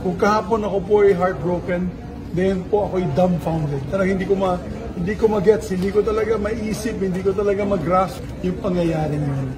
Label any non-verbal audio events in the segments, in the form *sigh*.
Kung kahapon ako po ay heartbroken, then po ako'y dumbfounded. Talagang hindi ko ma hindi ko magets, hindi ko talaga maisip, hindi ko talaga mag-grasp yung pangyayaring yun.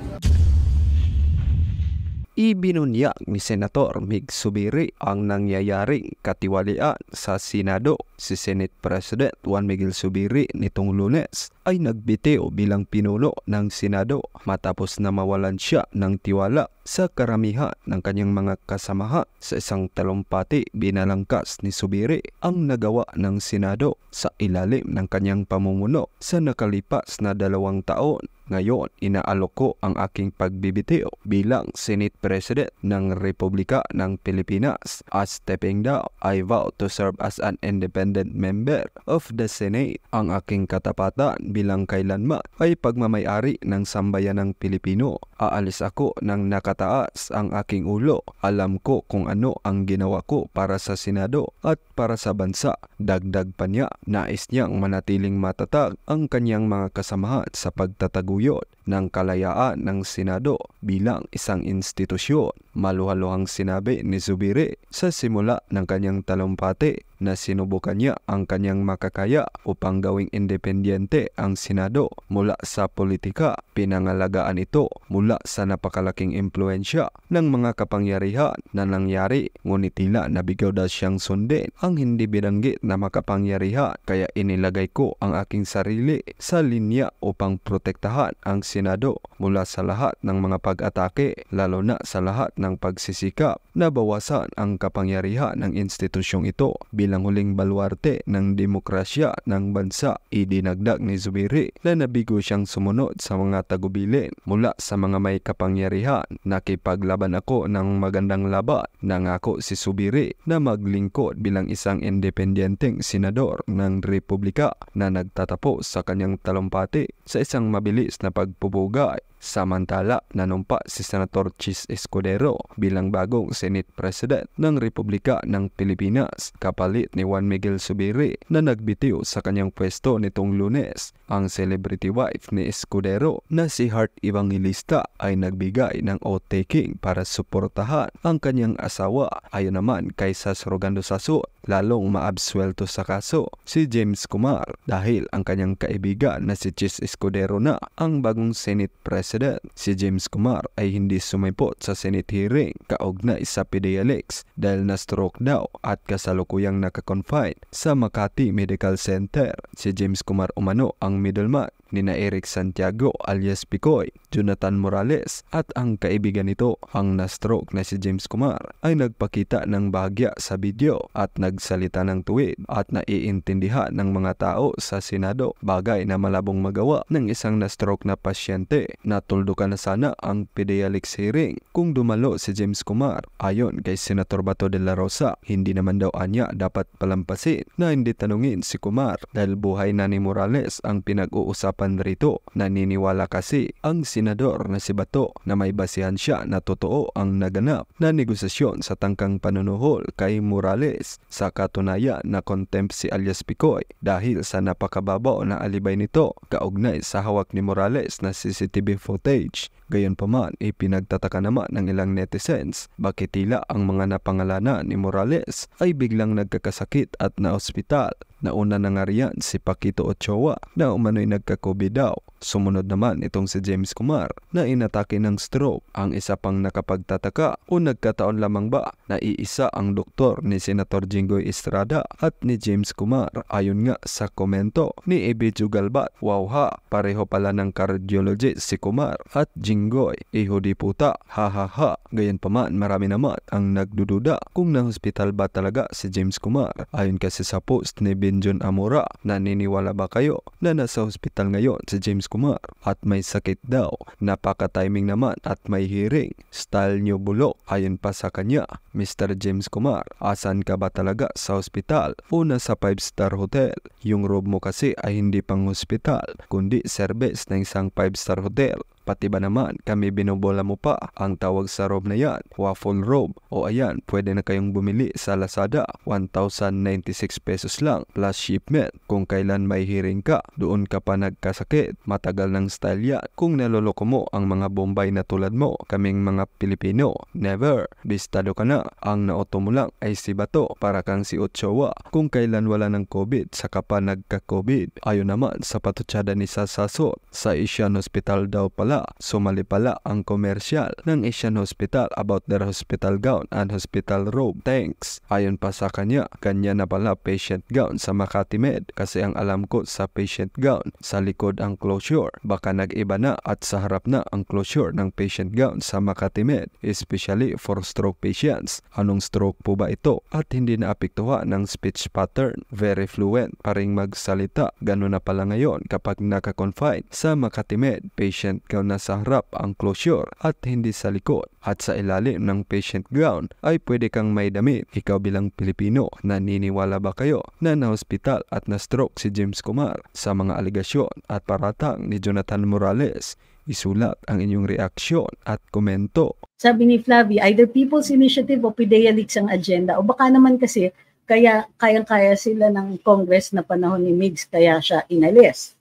Ibinunyag ni Senator Mig Subiri ang nangyayaring katiwalian sa Senado. Si Senate President Juan Miguel Subiri nitong lunes ay nagbiteo bilang pinuno ng Senado matapos na mawalan siya ng tiwala sa karamihan ng kanyang mga kasamahan sa isang talumpati binalangkas ni Subiri ang nagawa ng Senado sa ilalim ng kanyang pamumuno sa nakalipas na dalawang taon ngayon, inaalok ko ang aking pagbibitiw bilang Senate President ng Republika ng Pilipinas. As stepping down, I vow to serve as an independent member of the Senate. Ang aking katapatan bilang kailanman ay pagmamayari ng sambayan ng Pilipino. Aalis ako ng nakataas ang aking ulo. Alam ko kung ano ang ginawa ko para sa Senado at para sa bansa. Dagdag pa niya, nais niyang manatiling matatag ang kanyang mga kasamahan sa pagtatago pagtaguyod ng kalayaan ng Senado bilang isang institusyon. Maluhaluhang sinabi ni Zubiri sa simula ng kanyang talumpati na sinubukan niya ang kanyang makakaya upang gawing independyente ang Senado mula sa politika. Pinangalagaan ito mula sa napakalaking impluensya ng mga kapangyarihan na nangyari ngunit tila nabigaw daw siyang sundin ang hindi binanggit na makapangyarihan kaya inilagay ko ang aking sarili sa linya upang protektahan ang Senado mula sa lahat ng mga pag-atake lalo na sa lahat ng pagsisikap na bawasan ang kapangyarihan ng institusyong ito bilang huling baluarte ng demokrasya ng bansa. Idinagdag ni Zubiri na nabigo siyang sumunod sa mga tagubilin mula sa mga may kapangyarihan. Nakipaglaban ako ng magandang laban. Nangako si Zubiri na maglingkod bilang isang independenteng senador ng Republika na nagtatapos sa kanyang talumpati sa isang mabilis na pagpupugay Samantala, nanumpa si Senator Chis Escudero bilang bagong Senate President ng Republika ng Pilipinas kapalit ni Juan Miguel Subiri na nagbitiw sa kanyang pwesto nitong lunes. Ang celebrity wife ni Escudero na si Heart Evangelista ay nagbigay ng oath-taking para suportahan ang kanyang asawa ayon naman kay Sas Rogando Saso lalong maabswelto sa kaso si James Kumar dahil ang kanyang kaibigan na si Chis Escudero na ang bagong Senate President. Si James Kumar ay hindi sumipot sa Senate hearing kaugnay sa PDLX dahil na-stroke daw at kasalukuyang nakakonfine sa Makati Medical Center. Si James Kumar umano ang middleman ni na Eric Santiago alias Picoy, Jonathan Morales at ang kaibigan nito ang na-stroke na si James Kumar ay nagpakita ng bahagya sa video at nagsalita ng tuwid at naiintindihan ng mga tao sa Senado bagay na malabong magawa ng isang na-stroke na pasyente. Natuldukan na sana ang pediatrics hearing kung dumalo si James Kumar. Ayon kay Senator Bato de la Rosa, hindi naman daw anya dapat palampasin na hindi tanungin si Kumar dahil buhay na ni Morales ang pinag-uusapan usapan rito. Naniniwala kasi ang senador na si Bato na may basihan siya na totoo ang naganap na negosasyon sa tangkang panunuhol kay Morales sa katunayan na contempt si alias Picoy dahil sa napakababaw na alibay nito kaugnay sa hawak ni Morales na CCTV footage. Gayon pa man, ipinagtataka naman ng ilang netizens bakit tila ang mga napangalanan ni Morales ay biglang nagkakasakit at na ospital Nauna na nga riyan si Paquito Ochoa na umano'y nagka-COVID daw. Sumunod naman itong si James Kumar na inatake ng stroke. Ang isa pang nakapagtataka o nagkataon lamang ba na iisa ang doktor ni Senator Jinggoy Estrada at ni James Kumar. Ayon nga sa komento ni Ebe Jugalbat, wow ha, pareho pala ng cardiologist si Kumar at Jinggoy. Iho di puta, ha ha ha. Gayon pa man marami naman ang nagdududa kung na-hospital ba talaga si James Kumar. Ayon kasi sa post ni Benjon Amora, naniniwala ba kayo na nasa hospital ngayon si James Kumar at may sakit daw. Napaka-timing naman at may hearing. Style nyo bulok. Ayon pa sa kanya, Mr. James Kumar, asan ka ba talaga sa hospital? Una sa 5-star hotel. Yung room mo kasi ay hindi pang hospital, kundi service ng isang 5-star hotel pati ba naman kami binobola mo pa ang tawag sa robe na yan, waffle robe. O ayan, pwede na kayong bumili sa Lazada, 1,096 pesos lang plus shipment. Kung kailan may hearing ka, doon ka pa nagkasakit, matagal ng style yan. Kung naloloko mo ang mga bombay na tulad mo, kaming mga Pilipino, never. Bistado ka na, ang naoto mo lang ay si Bato para kang si Ochoa. Kung kailan wala ng COVID, saka pa nagka-COVID. Ayon naman sa patutsada ni Sasasot, sa Asian Hospital daw pala, sumali pala ang komersyal ng Asian Hospital about their hospital gown and hospital robe. Thanks. Ayon pa sa kanya, kanya na pala patient gown sa Makati Med kasi ang alam ko sa patient gown, sa likod ang closure. Baka nag-iba na at sa harap na ang closure ng patient gown sa Makati Med, especially for stroke patients. Anong stroke po ba ito? At hindi na apektuhan ng speech pattern. Very fluent pa ring magsalita. Ganun na pala ngayon kapag naka-confine sa Makati Med, patient gown na sa harap ang closure at hindi sa likod. At sa ilalim ng patient gown ay pwede kang may damit. Ikaw bilang Pilipino, naniniwala ba kayo na na-hospital at na-stroke si James Kumar sa mga aligasyon at paratang ni Jonathan Morales? Isulat ang inyong reaksyon at komento. Sabi ni Flavie, either People's Initiative o PIDEA Leaks ang agenda. O baka naman kasi kaya kayang-kaya sila ng Congress na panahon ni Migs kaya siya inalis.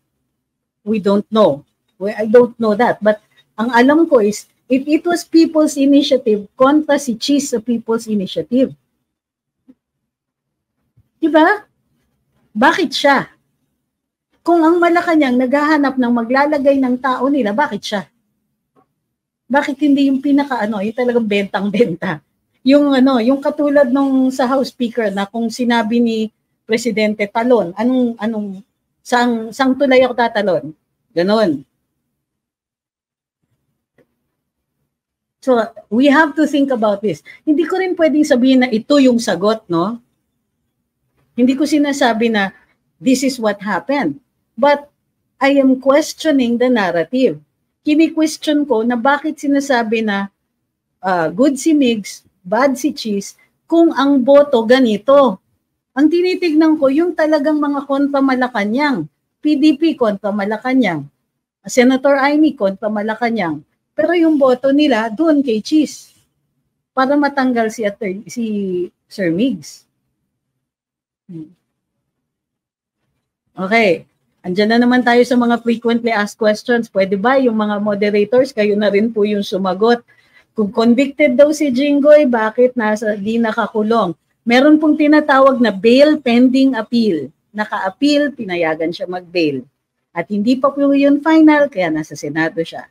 We don't know. We, I don't know that. But ang alam ko is, if it was People's Initiative, kontra si Cheese sa People's Initiative. Diba? Bakit siya? Kung ang Malacanang naghahanap ng maglalagay ng tao nila, bakit siya? Bakit hindi yung pinaka ano, yung talagang bentang-benta? Yung ano, yung katulad nung sa House Speaker na kung sinabi ni Presidente talon, anong anong sang sang tulay ako tatalon? Ganon. So, we have to think about this. Hindi ko rin pwedeng sabihin na ito yung sagot, no? Hindi ko sinasabi na this is what happened. But I am questioning the narrative. Kini-question ko na bakit sinasabi na uh, good si Migs, bad si Cheese, kung ang boto ganito. Ang tinitignan ko, yung talagang mga kontra Malacanang, PDP kontra Malacanang, Senator Amy kontra Malacanang, pero yung boto nila doon kay Cheese para matanggal si, si Sir Migs. Hmm. Okay. Andiyan na naman tayo sa mga frequently asked questions. Pwede ba yung mga moderators, kayo na rin po yung sumagot. Kung convicted daw si Jinggoy, bakit nasa di nakakulong? Meron pong tinatawag na bail pending appeal. Naka-appeal, pinayagan siya mag-bail. At hindi pa po yun final, kaya nasa Senado siya.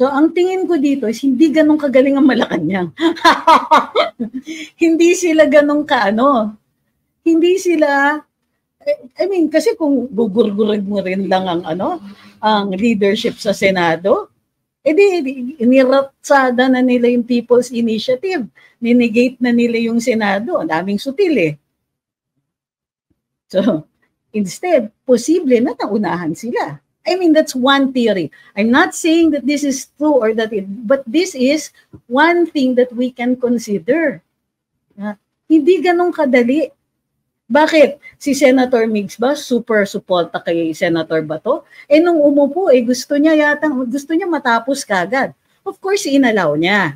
So, ang tingin ko dito is hindi ganun kagaling ang Malacanang. *laughs* hindi sila ganun kaano. Hindi sila I mean, kasi kung gugurgurin mo rin lang ang ano, ang leadership sa Senado, edi niratsada na nila yung People's Initiative. Ninegate na nila yung Senado. Ang daming sutil eh. So, instead, posible na naunahan sila. I mean, that's one theory. I'm not saying that this is true or that it, but this is one thing that we can consider. Uh, hindi ganun kadali. Bakit? Si Senator Migs ba super suporta kay Senator Bato? Eh nung umupo, eh gusto niya yata, gusto niya matapos kagad. Of course, inalaw niya.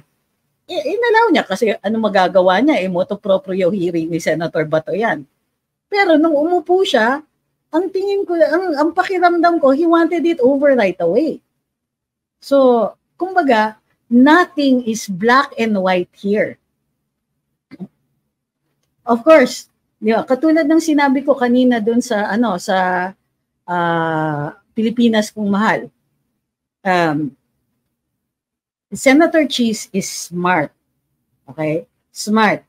I- inalaw niya kasi ano magagawa niya? Eh, moto proprio hearing ni Senator Bato yan. Pero nung umupo siya, ang tingin ko, ang, ang pakiramdam ko, he wanted it over right away. So, kumbaga, nothing is black and white here. Of course, di ba, katulad ng sinabi ko kanina doon sa ano sa uh, Pilipinas kung mahal. Um, Senator Cheese is smart. Okay? Smart.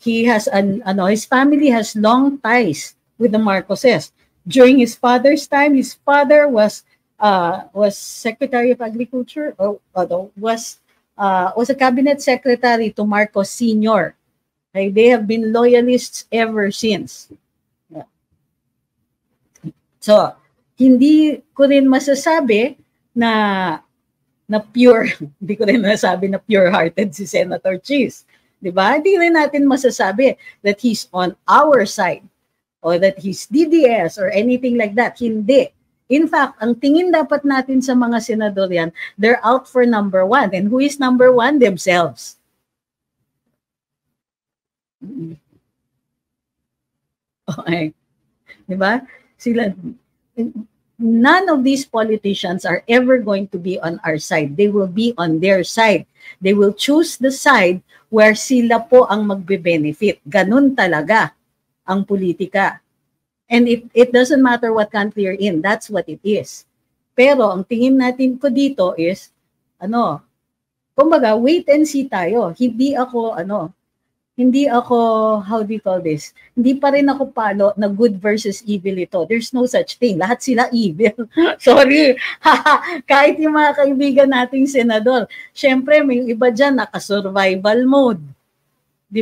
He has an ano his family has long ties with the Marcoses during his father's time, his father was uh, was Secretary of Agriculture, or uh, was uh, was a cabinet secretary to Marcos Sr. Okay, they have been loyalists ever since. Yeah. So, hindi ko rin masasabi na na pure, *laughs* hindi ko rin masasabi na pure-hearted si Senator Cheese. 'Di ba? Hindi rin natin masasabi that he's on our side or that he's DDS or anything like that. Hindi. In fact, ang tingin dapat natin sa mga senador yan, they're out for number one. And who is number one? Themselves. Okay. Di ba? Sila, none of these politicians are ever going to be on our side. They will be on their side. They will choose the side where sila po ang magbe-benefit. Ganun talaga ang politika. And it, it doesn't matter what country you're in. That's what it is. Pero ang tingin natin ko dito is, ano, kumbaga, wait and see tayo. Hindi ako, ano, hindi ako, how do you call this? Hindi pa rin ako palo na good versus evil ito. There's no such thing. Lahat sila evil. *laughs* Sorry. *laughs* Kahit yung mga kaibigan nating senador. Siyempre, may iba dyan naka-survival mode.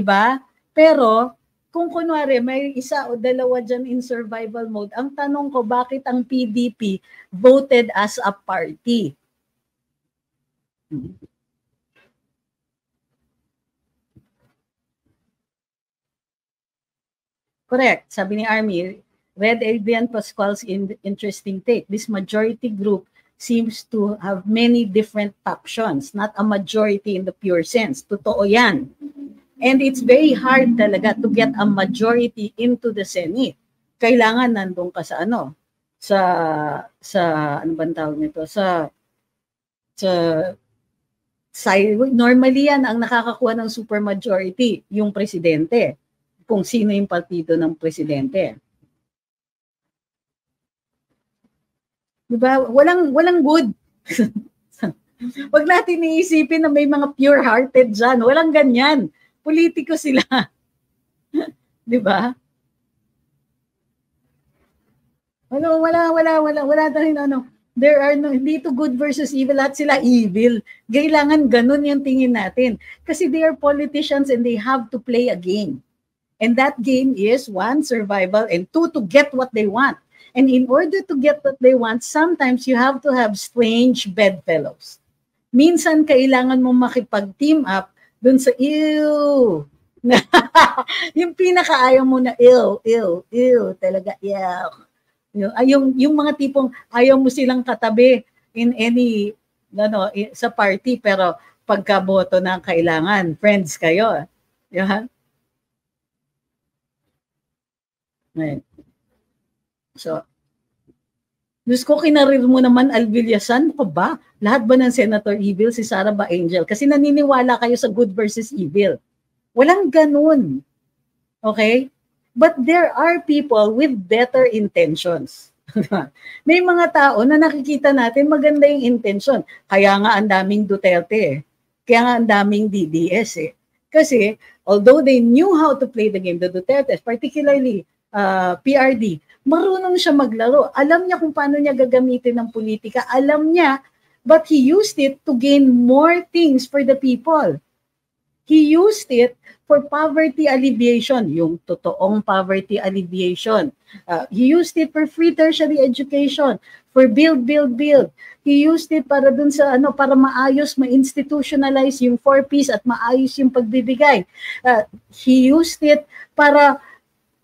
ba? Pero, kung kunwari may isa o dalawa dyan in survival mode, ang tanong ko, bakit ang PDP voted as a party? Correct. Sabi ni Army, read Adrian Pascual's in, interesting take. This majority group seems to have many different factions, not a majority in the pure sense. Totoo yan. And it's very hard talaga to get a majority into the Senate. Kailangan nandun ka sa ano, sa, sa, ano bang tawag nito, sa, sa, normally yan ang nakakakuha ng supermajority, yung presidente kung sino yung partido ng presidente. Di ba? Walang, walang good. *laughs* Wag natin iisipin na may mga pure-hearted dyan. Walang ganyan. Politiko sila. *laughs* Di ba? Wala, wala, wala, wala, wala rin ano. There are no, hindi to good versus evil. Lahat sila evil. Kailangan ganun yung tingin natin. Kasi they are politicians and they have to play a game. And that game is one, survival, and two, to get what they want. And in order to get what they want, sometimes you have to have strange bedfellows. Minsan, kailangan mo makipag-team up dun sa ew. *laughs* yung pinakaayaw mo na ew, ew, ew, talaga, ew. Yung, yung, mga tipong ayaw mo silang katabi in any, ano, sa party, pero pagkaboto na kailangan, friends kayo. Yeah? Ngayon. So, Diyos ko, kinarir mo naman Alvillasan. Ano ba? Lahat ba ng Senator Evil, si Sara ba Angel? Kasi naniniwala kayo sa good versus evil. Walang ganun. Okay? But there are people with better intentions. *laughs* May mga tao na nakikita natin maganda yung intention. Kaya nga ang daming Duterte eh. Kaya nga ang daming DDS eh. Kasi although they knew how to play the game, the Dutertes, particularly uh, PRD, marunong siya maglaro. Alam niya kung paano niya gagamitin ng politika. Alam niya, but he used it to gain more things for the people. He used it for poverty alleviation, yung totoong poverty alleviation. Uh, he used it for free tertiary education, for build, build, build. He used it para dun sa ano para maayos, ma-institutionalize yung 4 Ps at maayos yung pagbibigay. Uh, he used it para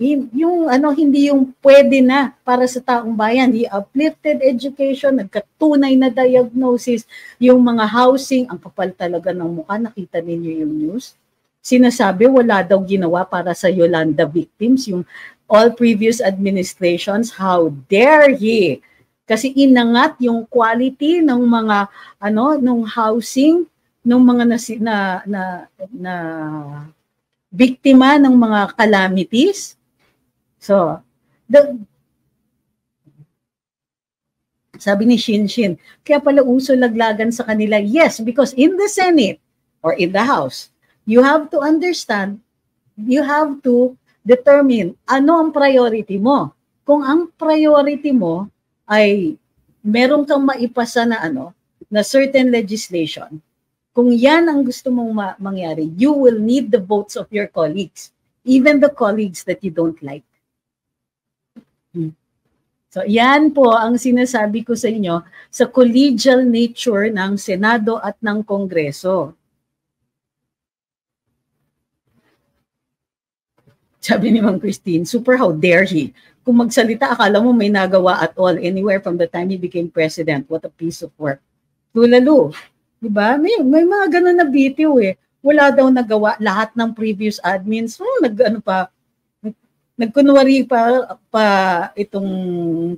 yung ano hindi yung pwede na para sa taong bayan. The uplifted education nagkatunay na diagnosis. Yung mga housing ang kapal talaga ng mukha. Nakita ninyo yung news? Sinasabi wala daw ginawa para sa Yolanda victims. Yung all previous administrations how dare he? Kasi inangat yung quality ng mga ano nung housing ng mga na, na na, na biktima ng mga calamities So, the, sabi ni Shin Shin, kaya pala uso laglagan sa kanila. Yes, because in the Senate or in the House, you have to understand, you have to determine ano ang priority mo. Kung ang priority mo ay meron kang maipasa na ano, na certain legislation, kung yan ang gusto mong ma- mangyari, you will need the votes of your colleagues, even the colleagues that you don't like. So yan po ang sinasabi ko sa inyo sa collegial nature ng Senado at ng Kongreso. Sabi ni Ma'am Christine, super how dare he. Kung magsalita, akala mo may nagawa at all anywhere from the time he became president. What a piece of work. Tulalo. Di ba? May, may mga ganun na bitiw eh. Wala daw nagawa lahat ng previous admins. Oh, nag, ano pa, nagkunwari pa, pa itong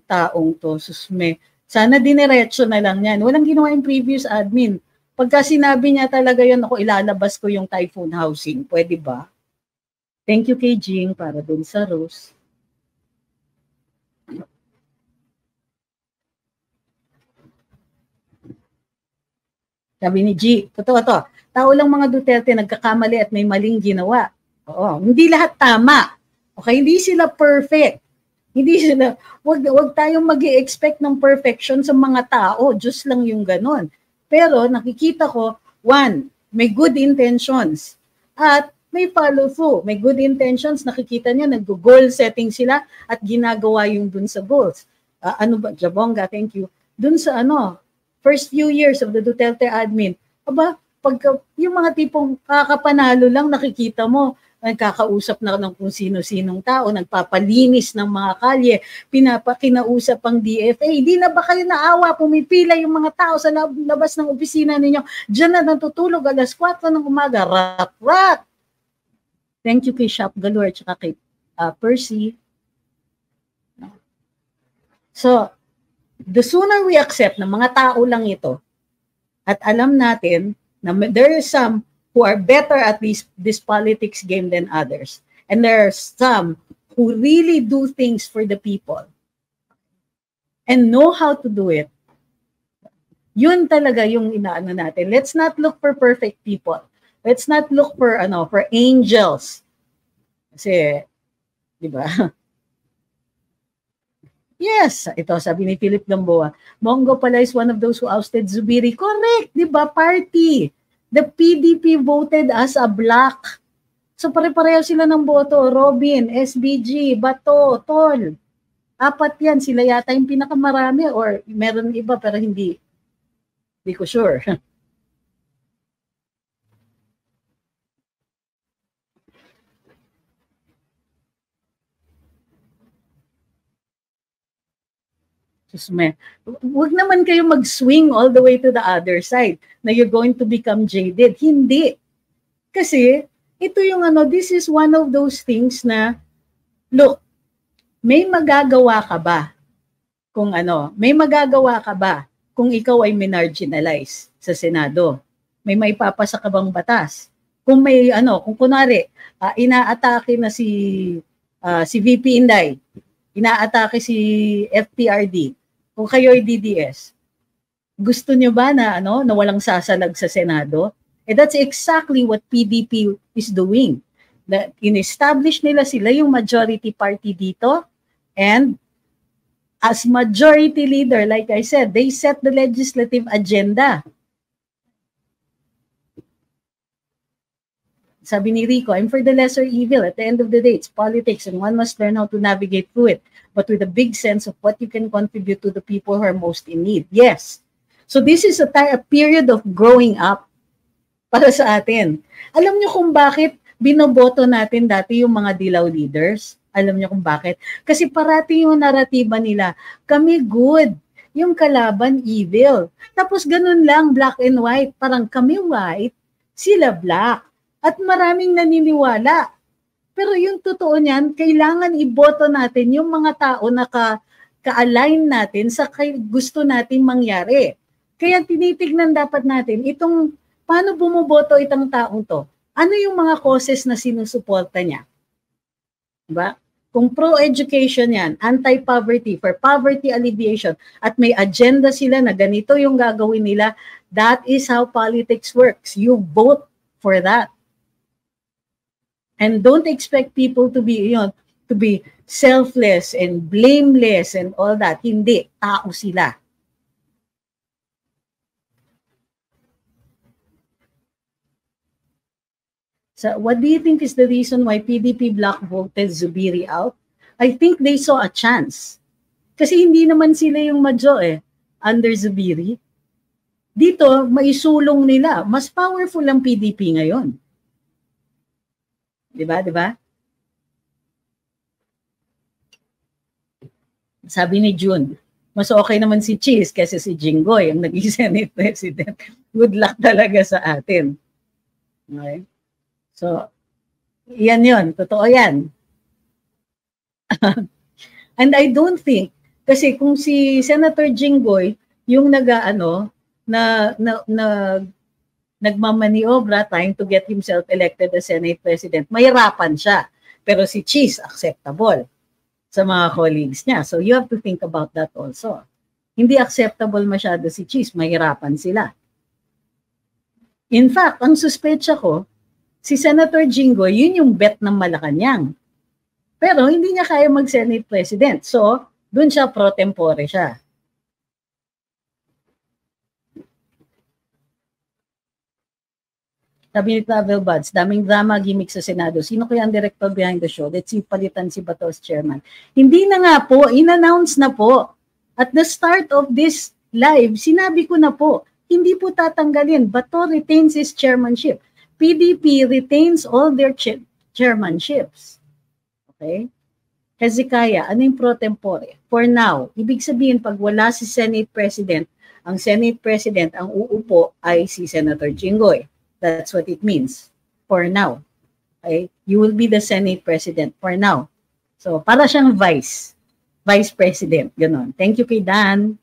taong to, susme. Sana diniretso na lang yan. Walang ginawa yung previous admin. Pagka sinabi niya talaga yun, ako ilalabas ko yung typhoon housing. Pwede ba? Thank you kay Jing para dun sa Rose. Sabi ni G, totoo to, tao lang mga Duterte nagkakamali at may maling ginawa. Oo, hindi lahat tama. Okay, hindi sila perfect. Hindi sila, wag, wag tayong mag expect ng perfection sa mga tao. Diyos lang yung ganon. Pero nakikita ko, one, may good intentions. At may follow through, may good intentions, nakikita niya, nag-goal setting sila at ginagawa yung dun sa goals. Uh, ano ba, Jabonga, thank you. Dun sa ano, first few years of the Duterte admin, aba, pagka, yung mga tipong kakapanalo lang, nakikita mo, nagkakausap na ng kung sino-sinong tao, nagpapalinis ng mga kalye, pinapakinausap ang DFA. Di na ba kayo naawa, pumipila yung mga tao sa labas ng opisina ninyo, Diyan na natutulog alas 4 ng umaga, rat-rat. Thank you kay Shop Galore at kay uh, Percy. So, the sooner we accept na mga tao lang ito, at alam natin na there is some who are better at this, this politics game than others. And there are some who really do things for the people and know how to do it. Yun talaga yung inaano natin. Let's not look for perfect people. Let's not look for ano for angels. Kasi, di ba? *laughs* Yes, ito sabi ni Philip Gamboa. Mongo pala is one of those who ousted Zubiri. Correct, di ba? Party the PDP voted as a block. So pare-pareho sila ng boto. Robin, SBG, Bato, Tol. Apat yan. Sila yata yung pinakamarami or meron iba pero hindi. Hindi ko sure. *laughs* Susme, huwag naman kayo mag-swing all the way to the other side na you're going to become jaded. Hindi. Kasi, ito yung ano, this is one of those things na, look, may magagawa ka ba? Kung ano, may magagawa ka ba kung ikaw ay minarginalize sa Senado? May maipapasa ka bang batas? Kung may ano, kung kunwari, uh, inaatake na si uh, si VP Inday, inaatake si FPRD, kung kayo ay DDS, gusto nyo ba na ano na walang sasalag sa Senado? Eh that's exactly what PDP is doing. That in-establish nila sila yung majority party dito and as majority leader, like I said, they set the legislative agenda. Sabi ni Rico, I'm for the lesser evil. At the end of the day, it's politics and one must learn how to navigate through it, but with a big sense of what you can contribute to the people who are most in need. Yes. So this is a, a period of growing up para sa atin. Alam niyo kung bakit binoboto natin dati yung mga dilaw leaders? Alam niyo kung bakit? Kasi parati yung naratiba nila, kami good, yung kalaban evil. Tapos ganun lang, black and white. Parang kami white, sila black. At maraming naniniwala. Pero yung totoo niyan, kailangan iboto natin yung mga tao na ka, ka-align natin sa kay, gusto natin mangyari. Kaya tinitignan dapat natin itong paano bumoboto itong taong to. Ano yung mga causes na sinusuporta niya? Diba? Kung pro-education yan, anti-poverty, for poverty alleviation, at may agenda sila na ganito yung gagawin nila, that is how politics works. You vote for that. And don't expect people to be, you know, to be selfless and blameless and all that. Hindi, tao sila. So what do you think is the reason why PDP block voted Zubiri out? I think they saw a chance. Kasi hindi naman sila yung madyo eh, under Zubiri. Dito, maisulong nila. Mas powerful ang PDP ngayon. 'Di ba? 'Di ba? Sabi ni June, mas okay naman si Cheese kasi si Jinggoy ang naging Senate President. Good luck talaga sa atin. Okay? So, yan yun. Totoo yan. *laughs* And I don't think, kasi kung si Senator Jinggoy, yung nag-ano, na, na, na nagmamaniobra trying to get himself elected as Senate President, mahirapan siya. Pero si Cheese, acceptable sa mga colleagues niya. So you have to think about that also. Hindi acceptable masyado si Cheese, mahirapan sila. In fact, ang suspecha ko, si Senator Jingo, yun yung bet ng Malacanang. Pero hindi niya kaya mag-Senate President. So, dun siya pro tempore siya. Sabi ni Travel Buds, daming drama gimmick sa Senado. Sino kaya ang director behind the show? Let's see, palitan si Bato as chairman. Hindi na nga po, in-announce na po. At the start of this live, sinabi ko na po, hindi po tatanggalin. Bato retains his chairmanship. PDP retains all their ch- chairmanships. Okay? Hezekiah, ano yung pro tempore? For now, ibig sabihin pag wala si Senate President, ang Senate President ang uupo ay si Senator Jinggoy. That's what it means for now. Okay? You will be the Senate President for now. So, para siyang vice. Vice President. Ganon. Thank you kay Dan.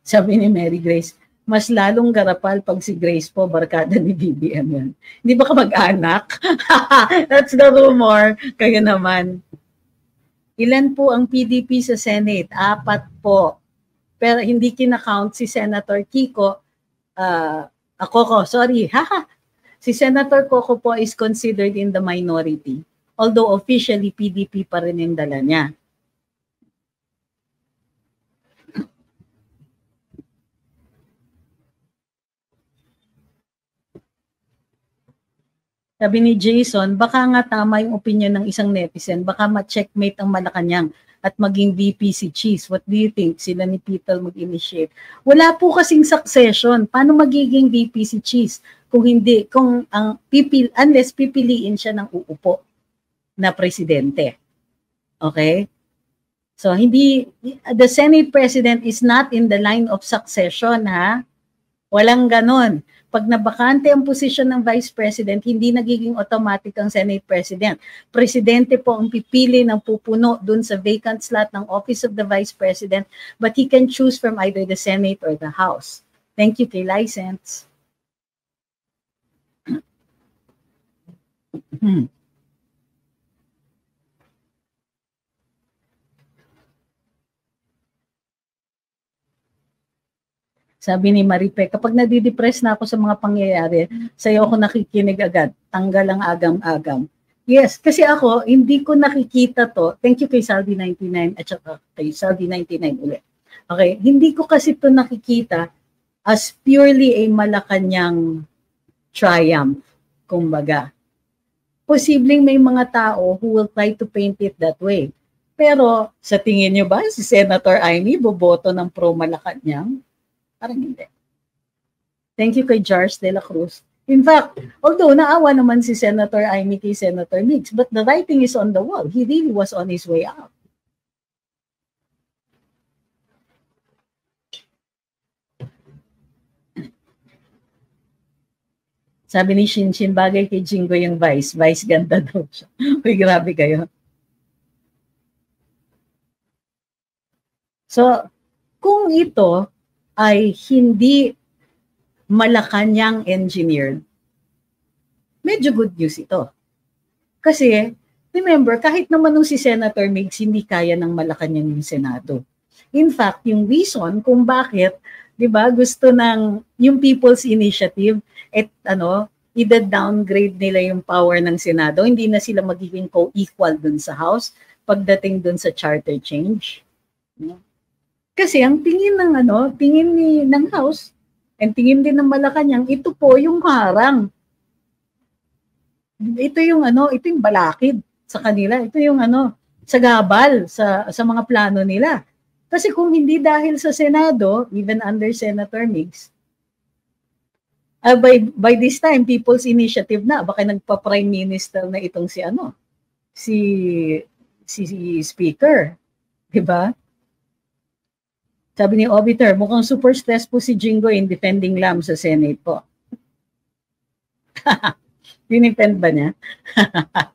Sabi ni Mary Grace, mas lalong garapal pag si Grace po, barkada ni BBM yan. Hindi ba ka mag-anak? *laughs* That's the rumor. Kaya naman. Ilan po ang PDP sa Senate? Apat po. Pero hindi kinakount si Senator Kiko, uh, ako ko, sorry, *laughs* haha. Si Senator Coco po is considered in the minority. Although officially PDP pa rin yung dala niya. Sabi ni Jason, baka nga tama yung opinion ng isang netizen, baka ma-checkmate ang Malacanang at maging VP si Cheese. What do you think? Sila ni Peter mag-initiate. Wala po kasing succession. Paano magiging VP si Cheese? Kung hindi, kung ang pipil, unless pipiliin siya ng uupo na presidente. Okay? So, hindi, the Senate President is not in the line of succession, ha? Walang ganon pag nabakante ang posisyon ng Vice President, hindi nagiging automatic ang Senate President. Presidente po ang pipili ng pupuno dun sa vacant slot ng Office of the Vice President, but he can choose from either the Senate or the House. Thank you kay License. *clears throat* Hmm. Sabi ni Maripe, kapag nadidepress na ako sa mga pangyayari, sa'yo ako nakikinig agad. Tanggal ang agam-agam. Yes, kasi ako, hindi ko nakikita to. Thank you kay Saldi 99 at saka kay Saldi 99 ulit. Okay, hindi ko kasi to nakikita as purely a Malacanang triumph, kumbaga. Posibleng may mga tao who will try to paint it that way. Pero sa tingin nyo ba si Senator Amy boboto ng pro Malacanang? Parang hindi. Thank you kay Jars de la Cruz. In fact, although naawa naman si Senator Amy kay Senator Mix, but the writing is on the wall. He really was on his way out. Sabi ni Shinshin, bagay kay Jingo yung vice. Vice ganda daw siya. *laughs* Uy, grabe kayo. So, kung ito ay hindi malakanyang engineered, medyo good news ito. Kasi, remember, kahit naman nung si Senator Migs, hindi kaya ng Malacanang yung Senado. In fact, yung reason kung bakit, di ba, gusto ng yung People's Initiative, at ano, i-downgrade nila yung power ng Senado, hindi na sila magiging co-equal dun sa House pagdating dun sa charter change. Kasi ang tingin ng ano, tingin ni ng House, and tingin din ng Malacanang, ito po yung harang. Ito yung ano, ito yung balakid sa kanila. Ito yung ano, sa gabal sa sa mga plano nila. Kasi kung hindi dahil sa Senado, even under Senator Mix, uh, by by this time people's initiative na baka nagpa-prime minister na itong si ano si si, si speaker, 'di ba? Sabi ni Obiter, mukhang super stress po si Jingo in defending Lam sa Senate po. *laughs* Dinipend ba niya? *laughs*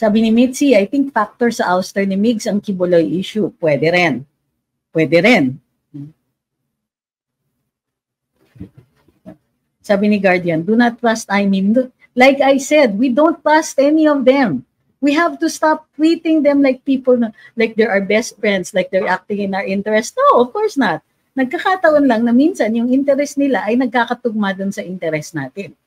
Sabi ni Mitzi, I think factor sa ouster ni Migs ang Kibuloy issue. Pwede rin. Pwede rin. Sabi ni Guardian, do not trust I mean, like I said, we don't trust any of them. We have to stop treating them like people, na, like they're our best friends, like they're acting in our interest. No, of course not. Nagkakataon lang na minsan yung interest nila ay nagkakatugma dun sa interest natin.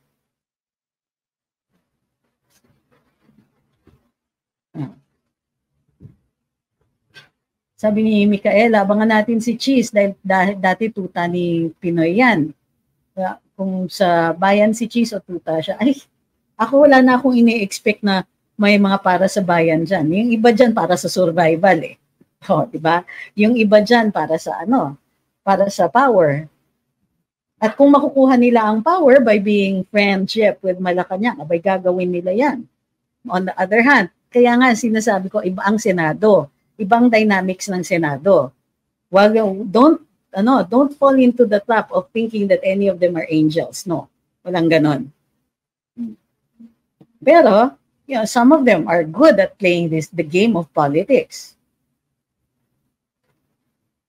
Sabi ni Micaela, abangan natin si Cheese dahil, dahil dati tuta ni Pinoy yan. Kung sa bayan si Cheese o tuta siya, ay, ako wala na akong ini-expect na may mga para sa bayan dyan. Yung iba dyan para sa survival eh. *laughs* O, di ba? Yung iba dyan para sa ano? Para sa power. At kung makukuha nila ang power by being friendship with Malacanang, abay gagawin nila yan. On the other hand, kaya nga sinasabi ko, iba ang Senado. Ibang dynamics ng Senado. Wag, don't, ano, don't fall into the trap of thinking that any of them are angels. No, walang ganon. Pero, you know, some of them are good at playing this the game of politics.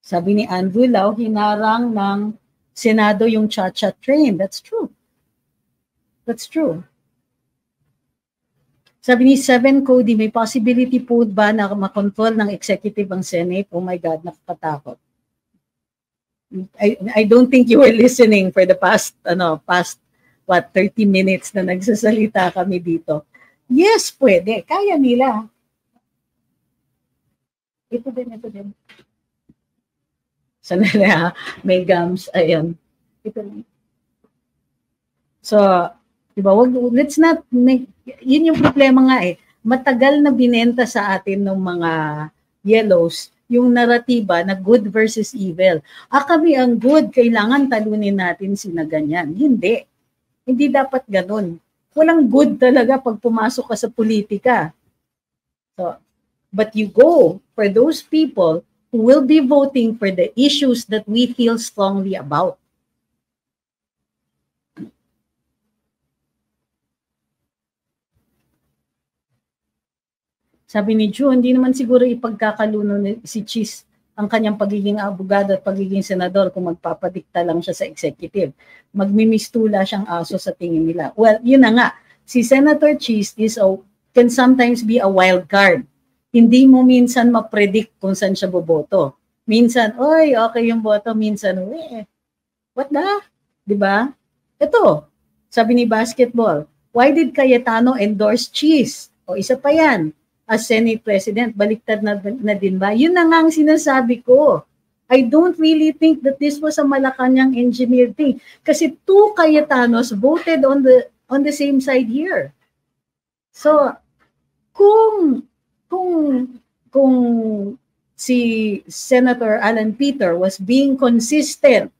Sabi ni Andrew Lau, hinarang ng Senado yung cha-cha train. That's true. That's true. Sabi ni Seven Cody, may possibility po ba na makontrol ng executive ang Senate? Oh my God, nakakatakot. I, I don't think you were listening for the past, ano, past, what, 30 minutes na nagsasalita kami dito. Yes, pwede. Kaya nila. Ito din, ito din. Sanali ha. May gums. Ayan. Ito din. So, di ba, wag, let's not make, yun yung problema nga eh. Matagal na binenta sa atin ng mga yellows yung naratiba na good versus evil. Ah, kami ang good, kailangan talunin natin sina ganyan. Hindi. Hindi dapat ganun walang good talaga pag pumasok ka sa politika. So, but you go for those people who will be voting for the issues that we feel strongly about. Sabi ni June, hindi naman siguro ipagkakaluno si Cheese ang kanyang pagiging abogado at pagiging senador kung magpapadikta lang siya sa executive. Magmimistula siyang aso sa tingin nila. Well, yun na nga. Si Senator Cheese is can sometimes be a wild card. Hindi mo minsan ma-predict kung saan siya boboto. Minsan, oy, okay yung boto. Minsan, eh, what the? Di ba? Ito, sabi ni Basketball, why did Cayetano endorse Cheese? O isa pa yan, as Senate President, baliktad na, na din ba? Yun na nga ang sinasabi ko. I don't really think that this was a Malacanang engineered thing. Kasi two Cayetanos voted on the on the same side here. So, kung kung kung si Senator Alan Peter was being consistent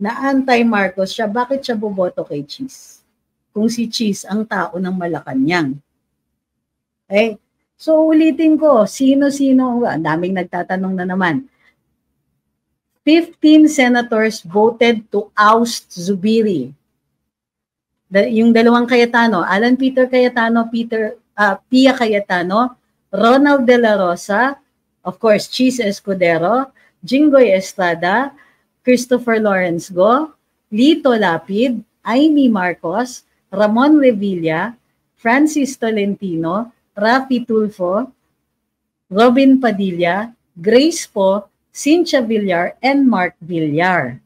na anti-Marcos siya, bakit siya boboto kay Cheese? Kung si Cheese ang tao ng Malacanang. Okay? So ulitin ko, sino-sino, ang daming nagtatanong na naman. 15 senators voted to oust Zubiri. The, yung dalawang Cayetano, Alan Peter Cayetano, Peter uh, Pia Cayetano, Ronald De La Rosa, of course, Cheese Escudero, Jingoy Estrada, Christopher Lawrence Go, Lito Lapid, Amy Marcos, Ramon Revilla, Francis Tolentino, Rafi Tulfo, Robin Padilla, Grace Po, Cynthia Villar, and Mark Villar.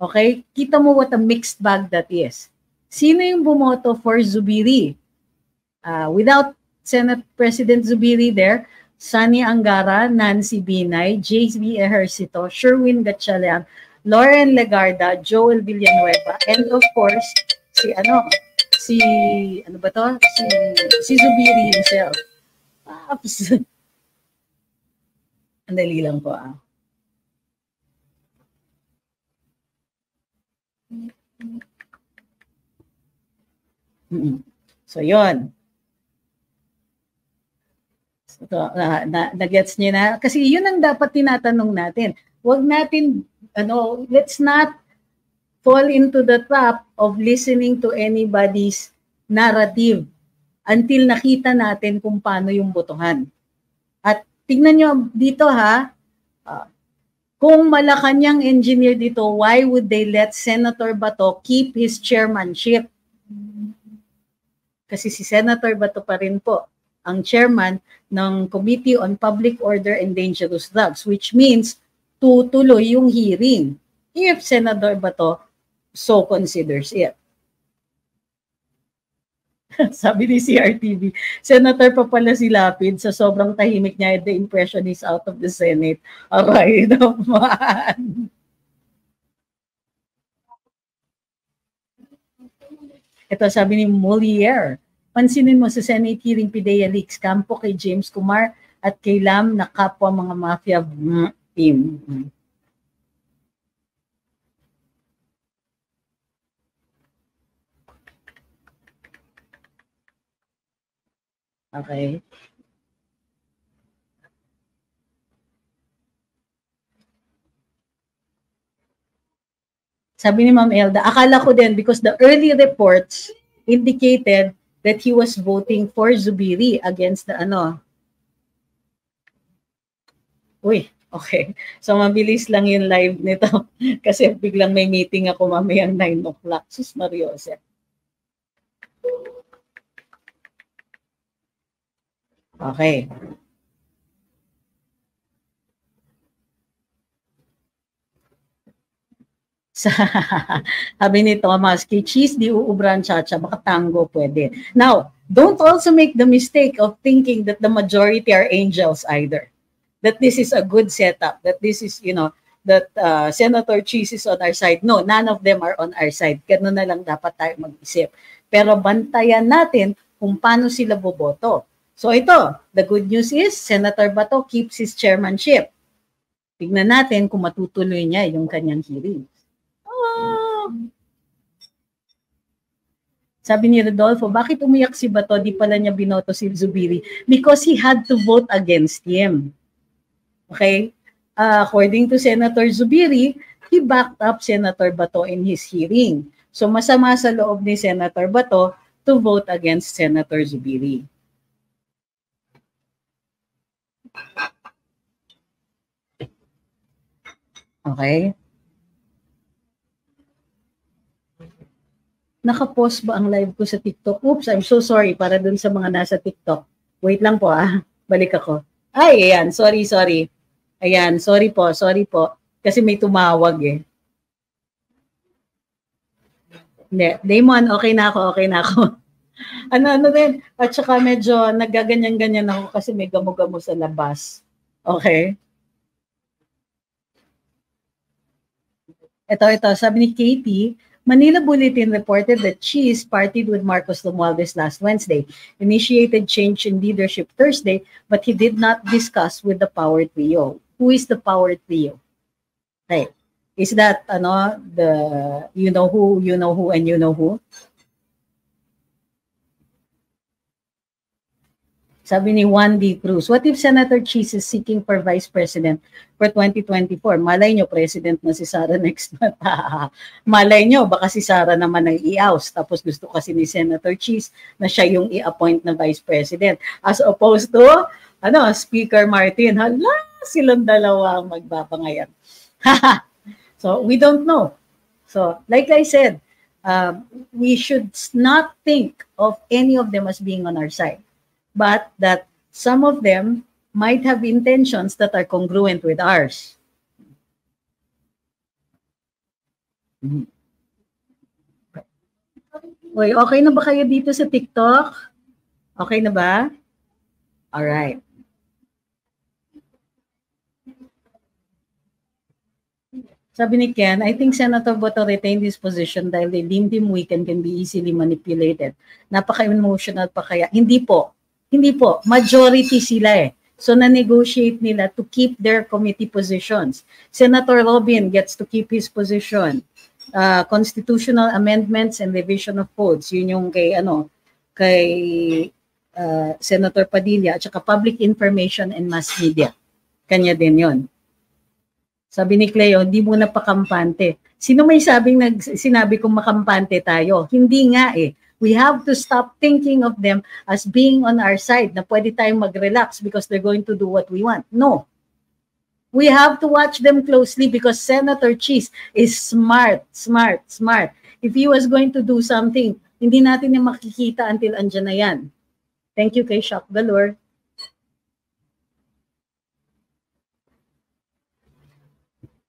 Okay? Kita mo what a mixed bag that is. Sino yung bumoto for Zubiri? Uh, without Senate President Zubiri there, Sunny Angara, Nancy Binay, J.B. Ejercito, Sherwin Gatchalian, Lauren Legarda, Joel Villanueva, and of course, si ano, si, ano ba to? Si, si Zubiri himself. Pops. *laughs* Ang dali lang po ah. So, yon. So, na, na, na gets niyo na kasi yun ang dapat tinatanong natin. Huwag natin ano, let's not fall into the trap of listening to anybody's narrative until nakita natin kung paano yung botohan. At tingnan nyo dito ha, uh, kung Malacanang engineer dito, why would they let Senator Bato keep his chairmanship? Kasi si Senator Bato pa rin po ang chairman ng Committee on Public Order and Dangerous Drugs, which means tutuloy yung hearing if Senator Bato so considers it. *laughs* Sabi ni CRTV, Senator pa pala si Lapid sa sobrang tahimik niya, the impression is out of the Senate. Aray *laughs* naman. Ito sabi ni Moliere, pansinin mo sa Senate hearing Pidea Leaks, kampo kay James Kumar at kay Lam na kapwa mga mafia team. Okay. Sabi ni Ma'am Elda, akala ko din because the early reports indicated that he was voting for Zubiri against the ano. Uy, okay. So mabilis lang yung live nito *laughs* kasi biglang may meeting ako mamayang 9 o'clock. Sus Mariose. Okay. Sa, *laughs* sabi ni Thomas, kay cheese di uubran chacha, baka tango pwede. Now, don't also make the mistake of thinking that the majority are angels either. That this is a good setup, that this is, you know, that uh, Senator Cheese is on our side. No, none of them are on our side. Ganun na lang dapat tayo mag-isip. Pero bantayan natin kung paano sila boboto. So ito, the good news is Senator Bato keeps his chairmanship. Tignan natin kung matutuloy niya yung kanyang hearing. Oh. Sabi ni Rodolfo, bakit umiyak si Bato? Di pala niya binoto si Zubiri. Because he had to vote against him. Okay? Uh, according to Senator Zubiri, he backed up Senator Bato in his hearing. So masama sa loob ni Senator Bato to vote against Senator Zubiri. Okay? Nakapost ba ang live ko sa TikTok? Oops, I'm so sorry para dun sa mga nasa TikTok. Wait lang po ah. Balik ako. Ay, ayan. Sorry, sorry. Ayan, sorry po, sorry po. Kasi may tumawag eh. Hindi. Damon, okay na ako, okay na ako. *laughs* ano, ano din. At saka medyo nagaganyan-ganyan ako kasi may gamo-gamo sa labas. Okay? Ito, ito. Sabi ni Katie, Manila Bulletin reported that Cheese partied with Marcos Romualdez last Wednesday, initiated change in leadership Thursday, but he did not discuss with the power trio. Who is the power trio? Okay. Is that ano the you know who, you know who, and you know who? Sabi ni Juan D. Cruz, what if Senator Cheese is seeking for Vice President for 2024? Malay nyo, President na si Sara next month. *laughs* Malay nyo, baka si Sara naman ang i-oust. Tapos gusto kasi ni Senator Cheese na siya yung i-appoint na Vice President. As opposed to, ano, Speaker Martin. Hala, silang dalawa ang magbabangayan. *laughs* so, we don't know. So, like I said, uh, we should not think of any of them as being on our side but that some of them might have intentions that are congruent with ours. Uy, okay na ba kayo dito sa TikTok? Okay na ba? All right. Sabi ni Ken, I think Senator Boto retained his position dahil the deemed him weak and can be easily manipulated. Napaka-emotional pa kaya. Hindi po. Hindi po, majority sila eh. So na-negotiate nila to keep their committee positions. Senator Robin gets to keep his position. Uh, constitutional amendments and revision of codes, yun yung kay ano, kay uh, Senator Padilla at saka Public Information and Mass Media. Kanya din yon. Sabi ni Cleo, hindi muna pakampante. Sino may sabing nag, sinabi kong makampante tayo? Hindi nga eh. We have to stop thinking of them as being on our side na pwede tayong mag-relax because they're going to do what we want. No. We have to watch them closely because Senator Cheese is smart, smart, smart. If he was going to do something, hindi natin yung makikita until andyan na yan. Thank you kay Shock Galore.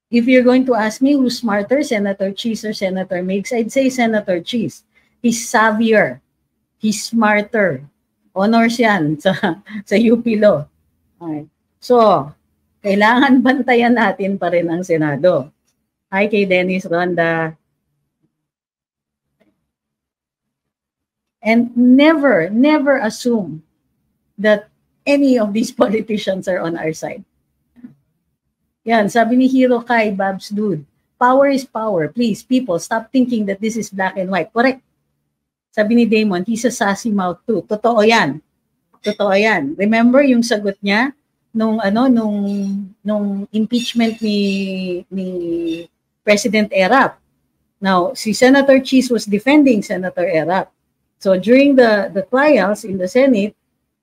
If you're going to ask me who's smarter, Senator Cheese or Senator Meigs, I'd say Senator Cheese. He's savvier. He's smarter. Honors yan sa, *laughs* sa UP Law. Okay. So, kailangan bantayan natin pa rin ang Senado. Hi kay Dennis Ronda. And never, never assume that any of these *laughs* politicians are on our side. Yan, sabi ni Hero Kai, Babs Dude, power is power. Please, people, stop thinking that this is black and white. Correct. Sabi ni Damon, he's a sassy mouth too. Totoo yan. Totoo yan. Remember yung sagot niya? nung ano nung nung impeachment ni ni President Erap. Now, si Senator Cheese was defending Senator Erap. So during the the trials in the Senate,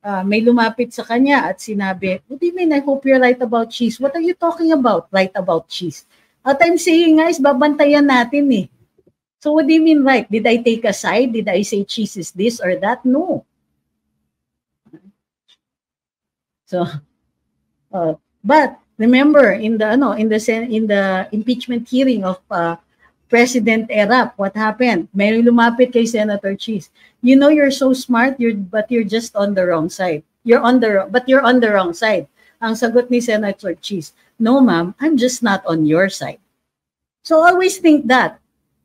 uh, may lumapit sa kanya at sinabi, What do you mean I hope you're right about cheese? What are you talking about? Right about cheese. At I'm saying guys, babantayan natin eh. So what do you mean right? Did I take a side? Did I say cheese is this or that? No. So *laughs* Uh, but remember in the ano in the in the impeachment hearing of uh, President Erap, what happened? May lumapit kay Senator Cheese. You know you're so smart, you're but you're just on the wrong side. You're on the but you're on the wrong side. Ang sagot ni Senator Cheese, no ma'am, I'm just not on your side. So always think that.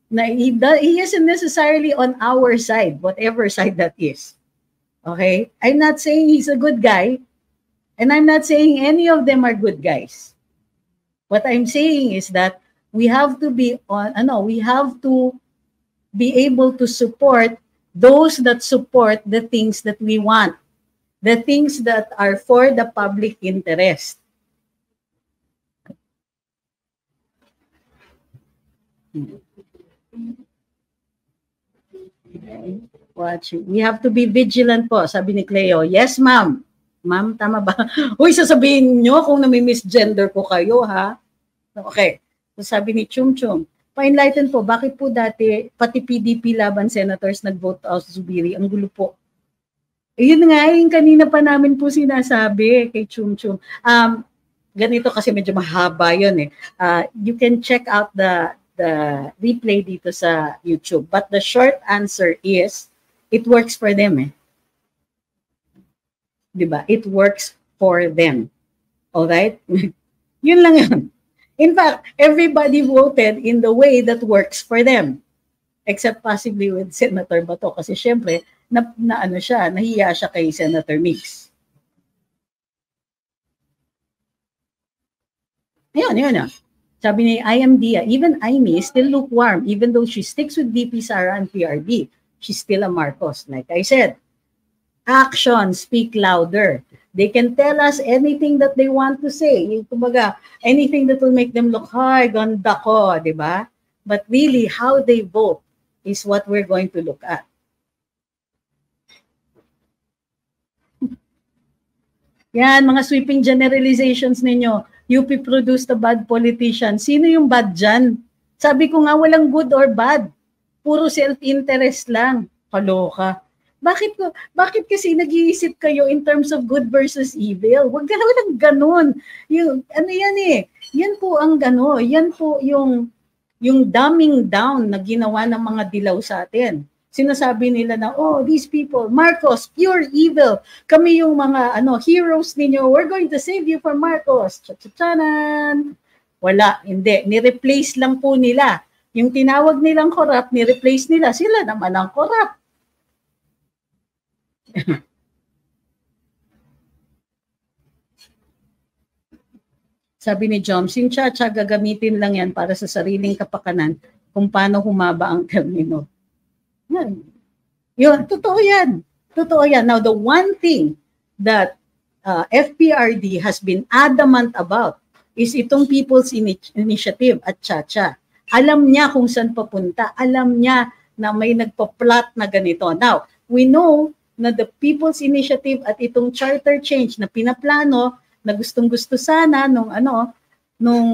Na he, he isn't necessarily on our side, whatever side that is. Okay? I'm not saying he's a good guy. And I'm not saying any of them are good guys. What I'm saying is that we have to be on, ano, we have to be able to support those that support the things that we want, the things that are for the public interest. Watch. We have to be vigilant po, sabi ni Cleo. Yes, ma'am. Ma'am, tama ba? *laughs* Uy, sasabihin nyo kung nami-misgender ko kayo, ha? Okay. So sabi ni Chum Chum, pa-enlighten po, bakit po dati pati PDP laban senators nag-vote out Zubiri? Ang gulo po. Yun nga, yung kanina pa namin po sinasabi kay Chum Chum. Um, ganito kasi medyo mahaba yun eh. Uh, you can check out the the replay dito sa YouTube. But the short answer is, it works for them eh. 'di ba? It works for them. All right? *laughs* yun lang yun. In fact, everybody voted in the way that works for them. Except possibly with Senator Bato kasi syempre na, na ano siya, nahiya siya kay Senator Mix. Ayun, yun na. Sabi ni IMD, even Amy is still lukewarm even though she sticks with VP Sara and PRD. She's still a Marcos. Like I said, actions speak louder. They can tell us anything that they want to say. Yung, kumbaga, anything that will make them look, hi, ganda ko, di ba? But really, how they vote is what we're going to look at. Yan, mga sweeping generalizations ninyo. UP produced a bad politician. Sino yung bad dyan? Sabi ko nga, walang good or bad. Puro self-interest lang. Kaloka. Bakit ko bakit kasi nag-iisip kayo in terms of good versus evil? Huwag ka naman ganun. Yung ano yan eh. Yan po ang gano, yan po yung yung dumbing down na ginawa ng mga dilaw sa atin. Sinasabi nila na, oh, these people, Marcos, pure evil. Kami yung mga ano heroes ninyo. We're going to save you from Marcos. Chachachanan. Wala, hindi. Ni-replace lang po nila. Yung tinawag nilang corrupt, ni-replace nila. Sila naman ang corrupt. *laughs* Sabi ni Jom, si Chacha gagamitin lang yan para sa sariling kapakanan kung paano humaba ang termino. Yan. Yun, totoo yan. Totoo yan. Now, the one thing that uh, FPRD has been adamant about is itong People's Ini- Initiative at Chacha. Alam niya kung saan papunta. Alam niya na may nagpa-plot na ganito. Now, we know na the People's Initiative at itong charter change na pinaplano na gustong-gusto sana nung ano nung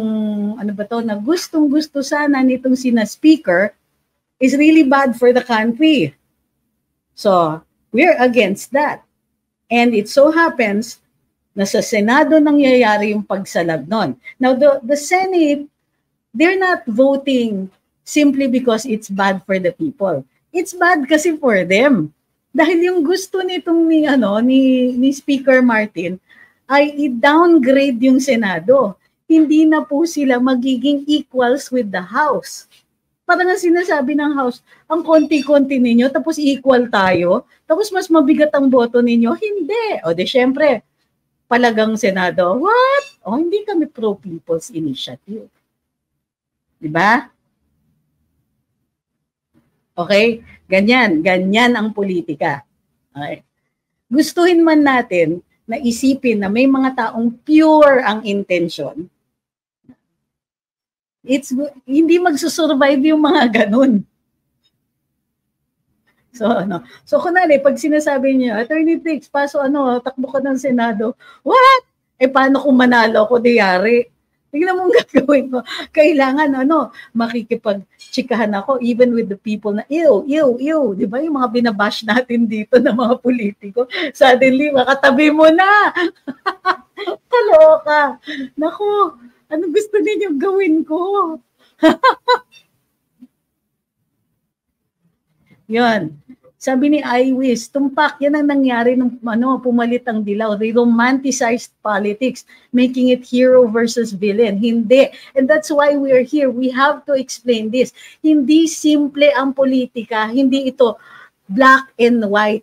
ano ba to na gustong-gusto sana nitong sina speaker is really bad for the country. So, we're against that. And it so happens na sa Senado nangyayari yung pagsalag nun. Now, the, the Senate, they're not voting simply because it's bad for the people. It's bad kasi for them. Dahil yung gusto nitong ni, ano, ni, ni Speaker Martin ay i-downgrade yung Senado. Hindi na po sila magiging equals with the House parang ang sinasabi ng House, ang konti-konti ninyo, tapos equal tayo, tapos mas mabigat ang boto ninyo. Hindi. O di syempre, palagang Senado, what? O hindi kami pro-people's initiative. Di ba? Okay? Ganyan. Ganyan ang politika. Okay. Gustuhin man natin na isipin na may mga taong pure ang intention, it's hindi magsusurvive yung mga ganun. So ano, so kunali pag sinasabi niya, Attorney Tix, paso ano, takbo ka ng Senado. What? Eh paano kung manalo ako diyari? Tingnan mo *laughs* gagawin ko. Kailangan ano, makikipag-chikahan ako even with the people na ew, ew, ew. Di ba yung mga binabash natin dito ng mga politiko? Suddenly, makatabi mo na. *laughs* Kaloka. Naku, ano gusto ninyo gawin ko? *laughs* Yun. Sabi ni Iwis, tumpak, yan ang nangyari nung ano, pumalit ang dilaw. They romanticized politics, making it hero versus villain. Hindi. And that's why we are here. We have to explain this. Hindi simple ang politika. Hindi ito black and white.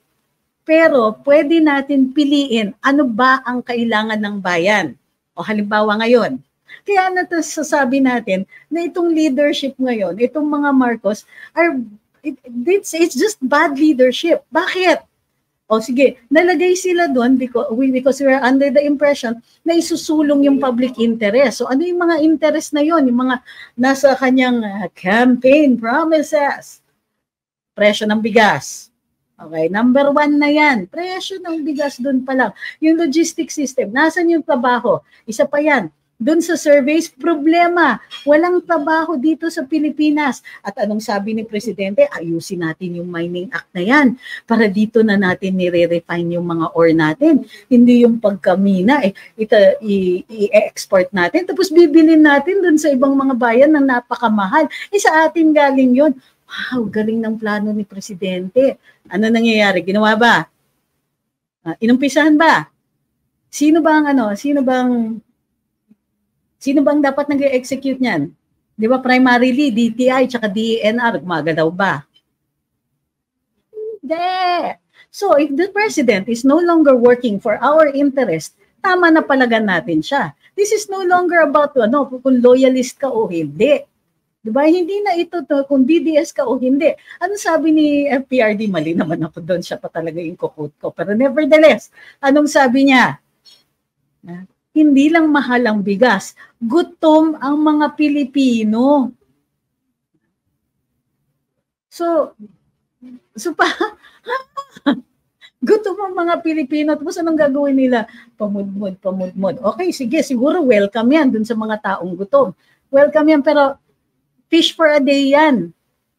Pero pwede natin piliin ano ba ang kailangan ng bayan. O halimbawa ngayon, kaya natasasabi natin na itong leadership ngayon, itong mga Marcos, are it, it's, it's just bad leadership. Bakit? O sige, nalagay sila doon because we, because we are under the impression na isusulong yung public interest. So ano yung mga interest na yon? Yung mga nasa kanyang uh, campaign promises. Presyo ng bigas. Okay, number one na yan. Presyo ng bigas doon pa lang. Yung logistic system, nasan yung trabaho? Isa pa yan, doon sa surveys, problema. Walang trabaho dito sa Pilipinas. At anong sabi ni Presidente? Ayusin natin yung Mining Act na yan para dito na natin nire-refine yung mga ore natin. Hindi yung pagkamina, eh, ita, i-export natin. Tapos bibilin natin doon sa ibang mga bayan na napakamahal. Eh sa atin galing yon Wow, galing ng plano ni Presidente. Ano nangyayari? Ginawa ba? Uh, inumpisahan ba? Sino bang ano? Sino bang Sino bang dapat nag-execute niyan? Di ba primarily DTI tsaka DENR gumagalaw ba? Hindi. So if the president is no longer working for our interest, tama na palagan natin siya. This is no longer about ano, kung loyalist ka o hindi. Di ba? Hindi na ito to, kung DDS ka o hindi. Ano sabi ni FPRD? Mali naman ako doon. Siya pa talaga yung kukut ko. Pero nevertheless, anong sabi niya? Hindi lang mahal ang bigas, gutom ang mga Pilipino. So, so pa, *laughs* gutom ang mga Pilipino. Tapos anong gagawin nila? Pamudmud, pamudmud. Okay, sige, siguro welcome yan dun sa mga taong gutom. Welcome yan, pero fish for a day yan.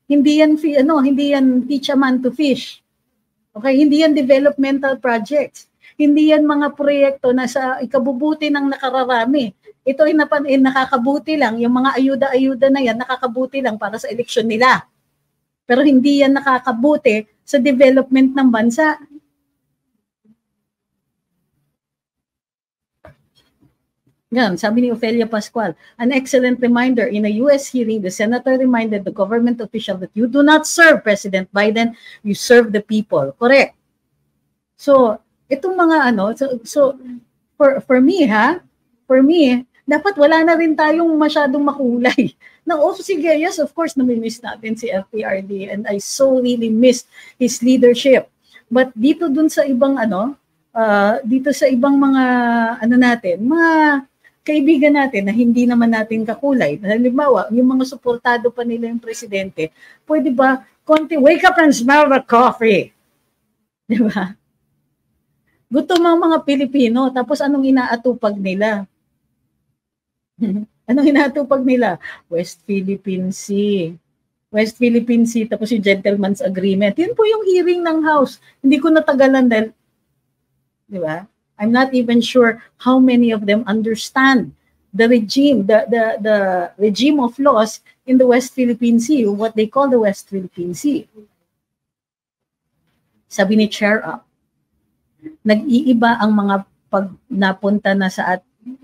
Hindi yan, ano, hindi yan teach a man to fish. Okay, hindi yan developmental projects. Hindi yan mga proyekto na sa ikabubuti ng nakararami. Ito ay napan, eh, nakakabuti lang. Yung mga ayuda-ayuda na yan, nakakabuti lang para sa eleksyon nila. Pero hindi yan nakakabuti sa development ng bansa. Yan, sabi ni Ofelia Pascual, an excellent reminder. In a U.S. hearing, the senator reminded the government official that you do not serve President Biden, you serve the people. Correct. So, itong mga ano, so, so for, for me ha, for me, dapat wala na rin tayong masyadong makulay. *laughs* Na oh, sige, yes, of course, namimiss natin si FPRD and I so really miss his leadership. But dito dun sa ibang ano, uh, dito sa ibang mga ano natin, mga kaibigan natin na hindi naman natin kakulay. Halimbawa, yung mga suportado pa nila yung presidente, pwede ba konti, wake up and smell the coffee. *laughs* Di ba? Gutom ang mga Pilipino, tapos anong inaatupag nila? *laughs* anong inaatupag nila? West Philippine Sea. West Philippine Sea, tapos yung gentleman's agreement. Yun po yung hearing ng House. Hindi ko natagalan dahil, di ba? I'm not even sure how many of them understand the regime, the, the, the regime of laws in the West Philippine Sea, what they call the West Philippine Sea. Sabi ni Chair Up, nag-iiba ang mga pag napunta na sa at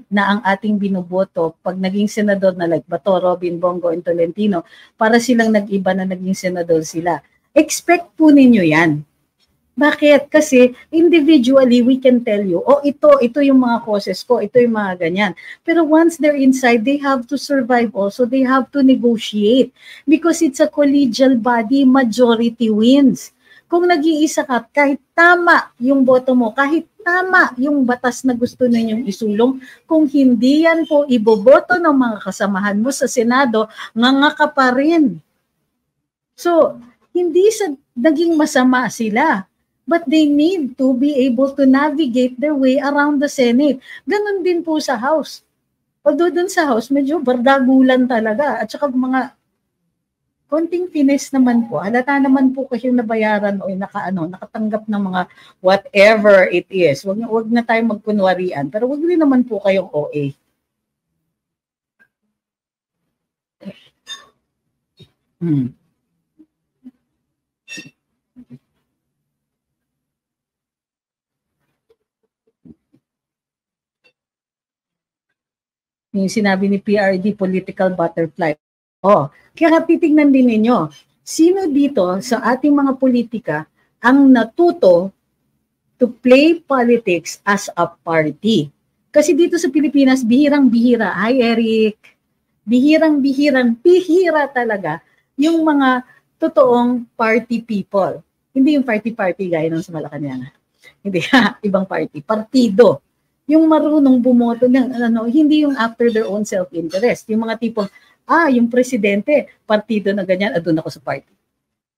na ang ating binoboto pag naging senador na like Bato, Robin, Bongo, and Tolentino, para silang nag-iba na naging senador sila. Expect po ninyo yan. Bakit? Kasi individually, we can tell you, oh, ito, ito yung mga causes ko, ito yung mga ganyan. Pero once they're inside, they have to survive also. They have to negotiate. Because it's a collegial body, majority wins. Kung nag-iisa ka, kahit tama yung boto mo, kahit tama yung batas na gusto ninyong isulong, kung hindi yan po iboboto ng mga kasamahan mo sa Senado, nga ka pa rin. So, hindi sa naging masama sila, but they need to be able to navigate their way around the Senate. Ganon din po sa House. Although dun sa House, medyo bardagulan talaga. At saka mga konting finesse naman po. Halata naman po kasi nabayaran o nakaano, nakatanggap ng mga whatever it is. Wag, wag na tayo magkunwarian, pero wag rin naman po kayong OA. Hmm. Yung sinabi ni PRD, political butterfly. Oh, kaya titignan din ninyo, sino dito sa ating mga politika ang natuto to play politics as a party? Kasi dito sa Pilipinas, bihirang-bihira. Hi, Eric. Bihirang-bihirang, bihira talaga yung mga totoong party people. Hindi yung party-party gaya ng sa Malacanang. Hindi, *laughs* ibang party. Partido. Yung marunong bumoto ng ano, hindi yung after their own self-interest. Yung mga tipong, ah, yung presidente, partido na ganyan, ah, doon ako sa party.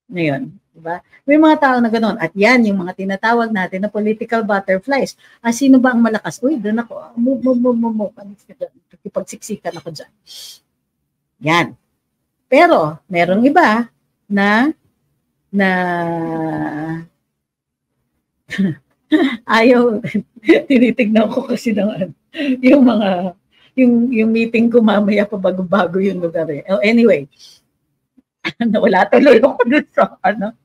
Ngayon, di ba? May mga tao na ganoon. At yan, yung mga tinatawag natin na political butterflies. Ah, sino ba ang malakas? Uy, doon ako. Move, move, move, move, move. Ipagsiksikan ako dyan. Yan. Pero, merong iba na na *laughs* ayaw *laughs* tinitignan ko kasi ng yung mga yung, yung meeting ko mamaya pa bago-bago yung lugar eh. Oh, anyway, *laughs* nawala tuloy ako dun sa ano.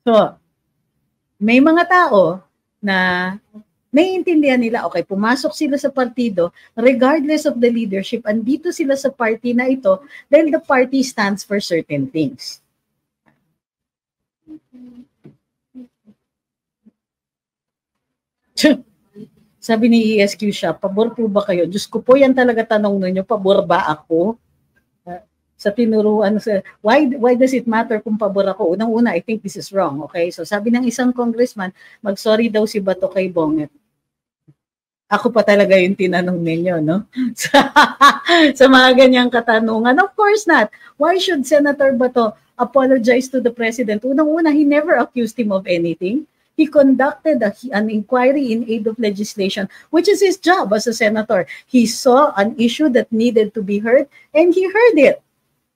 So, may mga tao na naiintindihan nila, okay, pumasok sila sa partido regardless of the leadership, andito sila sa party na ito dahil the party stands for certain things. *laughs* Sabi ni ESQ siya, pabor po ba kayo? Diyos ko po, yan talaga tanong ninyo, pabor ba ako? Uh, sa tinuruan, sa, why, why does it matter kung pabor ako? Unang-una, I think this is wrong. Okay, so sabi ng isang congressman, mag-sorry daw si Bato kay Bonget. Ako pa talaga yung tinanong ninyo, no? *laughs* sa, sa mga ganyang katanungan. Of course not. Why should Senator Bato apologize to the President? Unang-una, he never accused him of anything. He conducted a, an inquiry in aid of legislation, which is his job as a senator. He saw an issue that needed to be heard, and he heard it.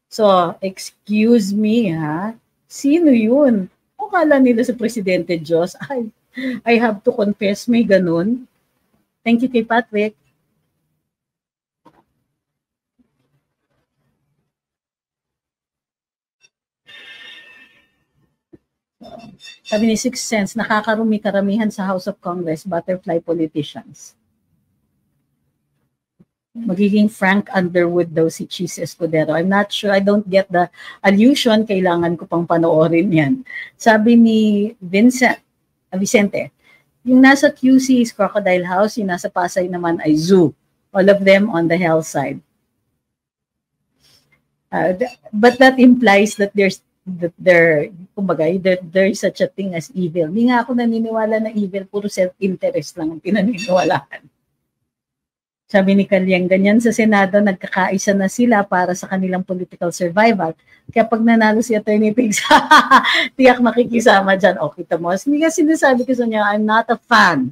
So, excuse me, ha? Sino yun? Kung kala nila sa Presidente Diyos, I, I have to confess, may ganun. Thank you kay Patrick. Sabi ni Six Sense, nakakarumi karamihan sa House of Congress, butterfly politicians. Magiging Frank Underwood daw si Cheese Escudero. I'm not sure, I don't get the allusion, kailangan ko pang panoorin yan. Sabi ni Vincent, uh, Vicente, yung nasa QC is Crocodile House, yung nasa Pasay naman ay Zoo. All of them on the health side. Uh, th- but that implies that there's that there, kumbaga, there, there is such a thing as evil. Hindi nga ako naniniwala na evil, puro self-interest lang ang pinaniniwalaan. Sabi ni Kalyang, ganyan sa Senado, nagkakaisa na sila para sa kanilang political survival. Kaya pag nanalo si Attorney Pigs, *laughs* tiyak makikisama dyan. O, kita mo. Hindi nga sinasabi ko sa niya, I'm not a fan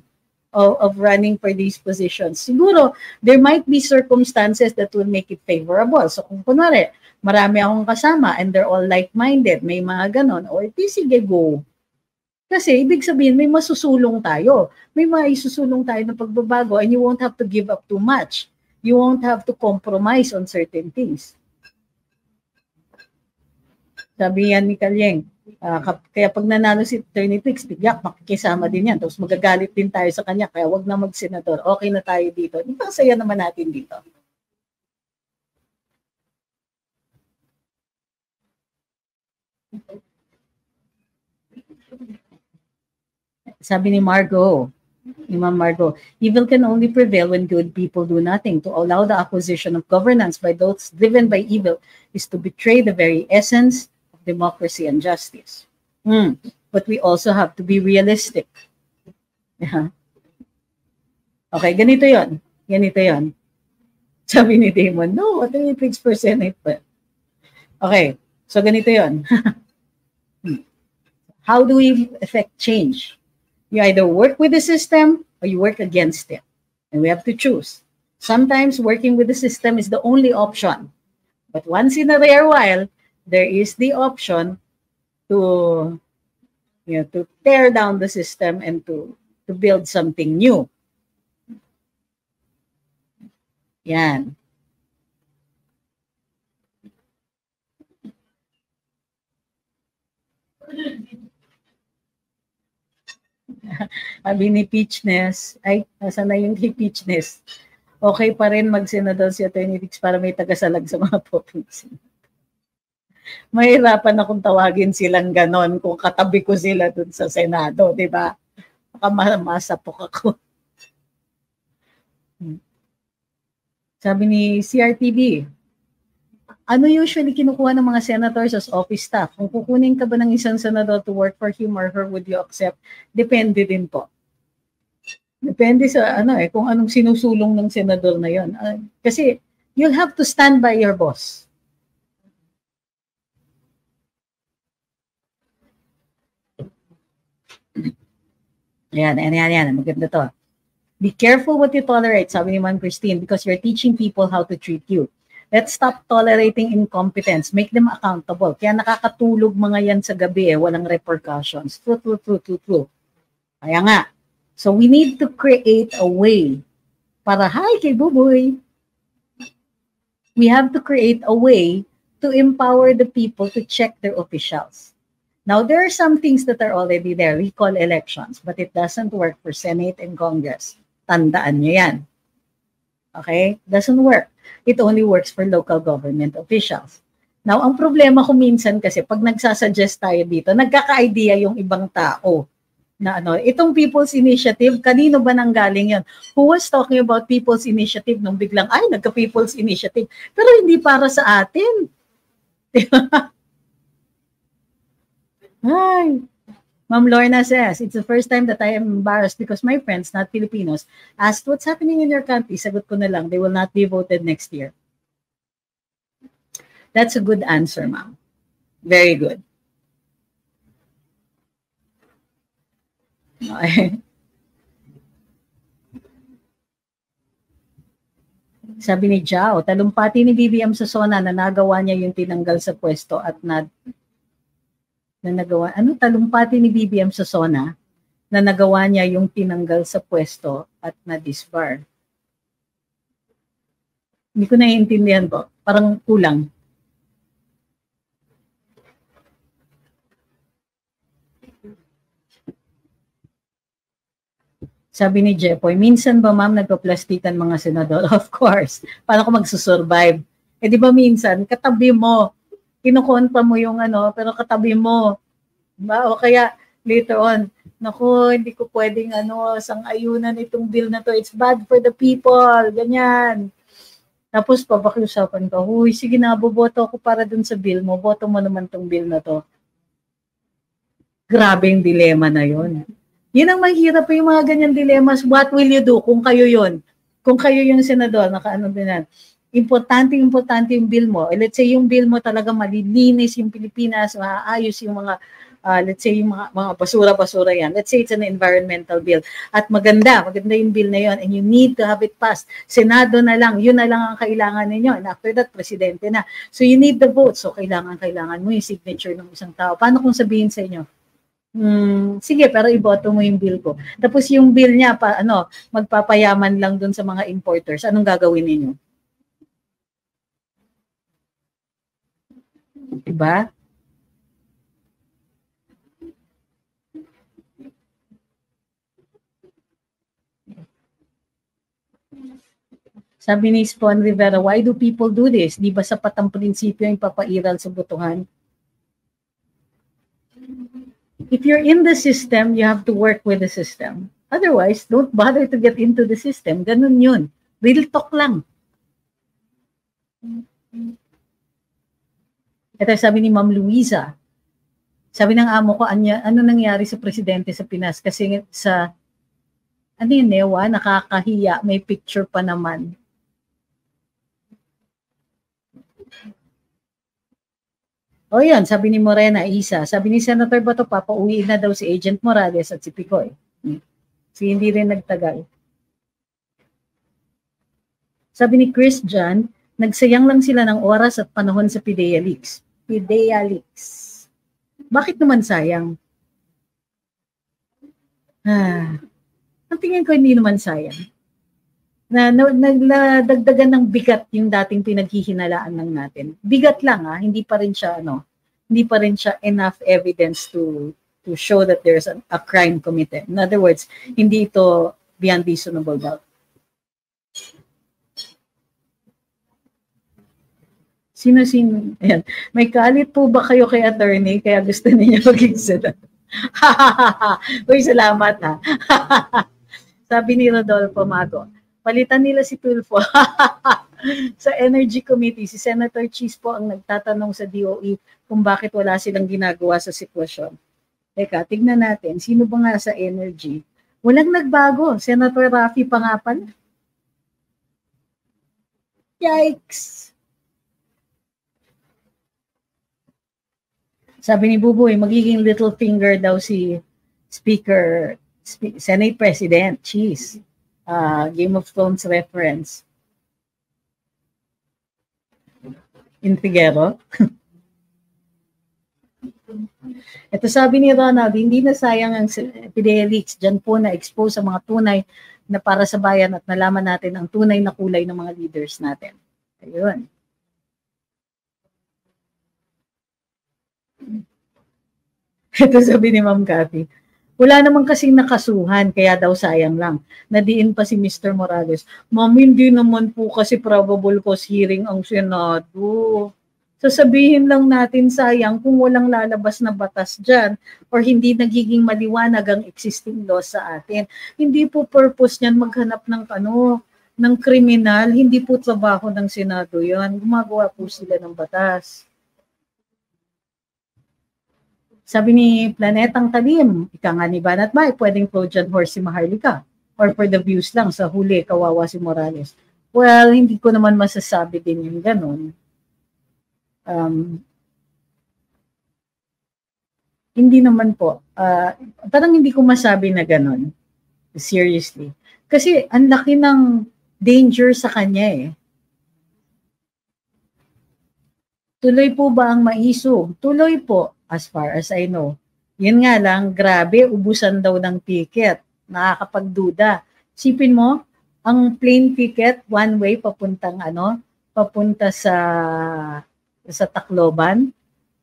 of, of running for these positions. Siguro, there might be circumstances that will make it favorable. So kung kunwari, marami akong kasama and they're all like-minded, may mga ganon, o iti sige go. Kasi ibig sabihin, may masusulong tayo. May maisusulong tayo ng pagbabago and you won't have to give up too much. You won't have to compromise on certain things. Sabi yan ni Kalyeng, uh, kaya pag nanalo si Attorney Pix, tigyak, makikisama din yan. Tapos magagalit din tayo sa kanya, kaya wag na mag-senador. Okay na tayo dito. Di ba saya naman natin dito? Sabi ni Margot, ni Ma'am Margot, evil can only prevail when good people do nothing. To allow the acquisition of governance by those driven by evil is to betray the very essence of democracy and justice. Mm. But we also have to be realistic. Yeah. Okay, ganito yon. Ganito yon. *laughs* Sabi ni Damon, no, what do you think for Senate? But, okay, so ganito yon. *laughs* Hmm. How do we affect change? You either work with the system or you work against it. And we have to choose. Sometimes working with the system is the only option. But once in a rare while, there is the option to, you know, to tear down the system and to, to build something new. Yan. *laughs* Sabi ni Peachness, ay, nasa na yung Peachness? Okay pa rin mag-senador si Atty. Dix para may tagasalag sa mga *laughs* province. Mahirapan akong tawagin silang ganon kung katabi ko sila dun sa Senado, di ba? Baka masapok ako. *laughs* Hmm. Sabi ni CRTV, ano usually kinukuha ng mga senators as office staff? Kung kukunin ka ba ng isang senador to work for him or her, would you accept? Depende din po. Depende sa ano eh, kung anong sinusulong ng senador na yon. Uh, kasi you'll have to stand by your boss. Ayan, ayan, ayan, ayan. Maganda to. Be careful what you tolerate, sabi ni Man Christine, because you're teaching people how to treat you. Let's stop tolerating incompetence. Make them accountable. Kaya nakakatulog mga yan sa gabi eh, walang repercussions. True, true, true, true, true. Kaya nga. So we need to create a way para, hi kay Buboy. We have to create a way to empower the people to check their officials. Now, there are some things that are already there. We call elections, but it doesn't work for Senate and Congress. Tandaan nyo yan. Okay? Doesn't work. It only works for local government officials. Now, ang problema ko minsan kasi pag nagsasuggest tayo dito, nagkaka-idea yung ibang tao na ano, itong People's Initiative, kanino ba nang galing yon? Who was talking about People's Initiative nung biglang, ay, nagka-People's Initiative. Pero hindi para sa atin. *laughs* ay, Ma'am Lorna says, it's the first time that I am embarrassed because my friends, not Filipinos, asked what's happening in your country. Sagot ko na lang, they will not be voted next year. That's a good answer, ma'am. Very good. Okay. *laughs* Sabi ni Jao, talumpati ni BBM sa SONA na nagawa niya yung tinanggal sa pwesto at na na nagawa, ano talumpati ni BBM sa SONA na nagawa niya yung tinanggal sa pwesto at na-disbar. Hindi ko naiintindihan po. Parang kulang. Sabi ni Jepoy, minsan ba ma'am nagpa-plastikan mga senador? *laughs* Of course. Paano ko magsusurvive? Eh di ba minsan, katabi mo, kinukonta mo yung ano, pero katabi mo. Diba? O kaya later on, naku, hindi ko pwedeng ano, sang ayunan itong bill na to. It's bad for the people. Ganyan. Tapos papakiusapan ka, huy, sige na, boboto ako para dun sa bill mo, boto mo naman tong bill na to. Grabe yung dilema na yon. Yun ang mahirap yung mga ganyan dilemas. What will you do kung kayo yon? Kung kayo yung senador, nakaano din yan. Importante, importante yung bill mo. Eh, let's say yung bill mo talaga malilinis yung Pilipinas, maayos yung mga uh, let's say yung mga, mga basura-basura yan. Let's say it's an environmental bill. At maganda, maganda yung bill na yon and you need to have it passed. Senado na lang, yun na lang ang kailangan ninyo. And after that, presidente na. So you need the vote. So kailangan, kailangan mo yung signature ng isang tao. Paano kung sabihin sa inyo? Hmm, sige, pero iboto mo yung bill ko. Tapos yung bill niya, pa, ano, magpapayaman lang dun sa mga importers. Anong gagawin ninyo? Diba? Sabi ni Spawn Rivera, why do people do this? Di ba sapat ang prinsipyo yung papairal sa butuhan? If you're in the system, you have to work with the system. Otherwise, don't bother to get into the system. Ganun yun. Real talk lang. Ito sabi ni Ma'am Luisa, sabi ng amo ko, anya, ano nangyari sa presidente sa Pinas? Kasi sa, ano yun, Newa, nakakahiya, may picture pa naman. O yan, sabi ni Morena, Isa. Sabi ni Senator Bato, papauwi na daw si Agent Morales at si Picoy. Hmm. Si hindi rin nagtagal. Sabi ni Chris John, nagsayang lang sila ng oras at panahon sa Pidea Leaks. Pidea Leaks. Bakit naman sayang? Ah, ang tingin ko hindi naman sayang. Na, na, nagdagdagan ng bigat yung dating pinaghihinalaan ng natin. Bigat lang ah, hindi pa rin siya ano, hindi pa rin siya enough evidence to to show that there's a, a crime committed. In other words, hindi ito beyond reasonable doubt. Sino sino? Ayan. May kalit po ba kayo kay attorney kaya gusto niya *laughs* maging senador? *laughs* Uy, salamat ha. *laughs* Sabi ni Rodolfo Mago, palitan nila si Tulfo. sa Energy Committee, si Senator Cheese po ang nagtatanong sa DOE kung bakit wala silang ginagawa sa sitwasyon. Teka, tignan natin, sino ba nga sa Energy? Walang nagbago. Senator Rafi pa nga. Yikes! Sabi ni Buboy, magiging little finger daw si Speaker, Sp- Senate President, Cheese. Uh, Game of Thrones reference. in Figuero. *laughs* Ito sabi ni Ronald, hindi na sayang ang Fidelix. Diyan po na-expose ang mga tunay na para sa bayan at nalaman natin ang tunay na kulay ng mga leaders natin. Ayun. *laughs* Ito sabi ni Ma'am Cathy, wala naman kasing nakasuhan, kaya daw sayang lang. Nadiin pa si Mr. Morales. Ma'am, hindi naman po kasi probable cause hearing ang Senado. Sasabihin lang natin sayang kung walang lalabas na batas dyan or hindi nagiging maliwanag ang existing law sa atin. Hindi po purpose niyan maghanap ng ano, ng kriminal, hindi po trabaho ng Senado yan. Gumagawa po sila ng batas. Sabi ni Planetang Talim, ika nga ni Banat Bay, pwedeng Trojan horse si Maharlika. Or for the views lang, sa huli, kawawa si Morales. Well, hindi ko naman masasabi din yung ganun. Um, hindi naman po. Uh, parang hindi ko masabi na ganun. Seriously. Kasi ang laki ng danger sa kanya eh. Tuloy po ba ang maiso? Tuloy po as far as I know. Yun nga lang, grabe, ubusan daw ng ticket. Nakakapagduda. Sipin mo, ang plane ticket, one way, papuntang ano, papunta sa sa Tacloban,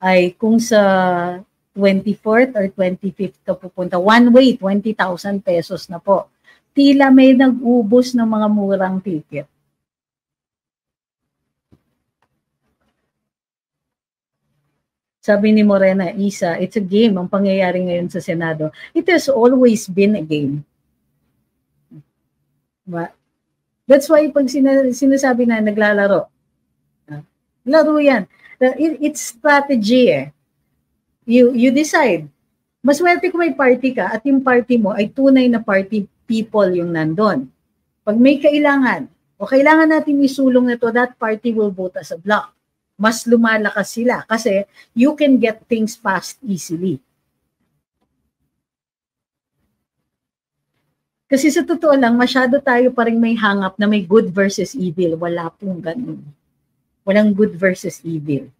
ay kung sa 24th or 25th ka pupunta, one way, 20,000 pesos na po. Tila may nag-ubos ng mga murang ticket. Sabi ni Morena Isa, it's a game ang pangyayari ngayon sa Senado. It has always been a game. Diba? That's why pag sina- sinasabi na naglalaro, ah, laro yan. It, it's strategy eh. You, you decide. Maswerte kung may party ka at yung party mo ay tunay na party people yung nandun. Pag may kailangan, o kailangan natin isulong na to, that party will vote as a block. Mas lumalakas sila kasi you can get things passed easily. Kasi sa totoo lang, masyado tayo pa rin may hangap na may good versus evil. Wala pong ganun. Walang good versus evil.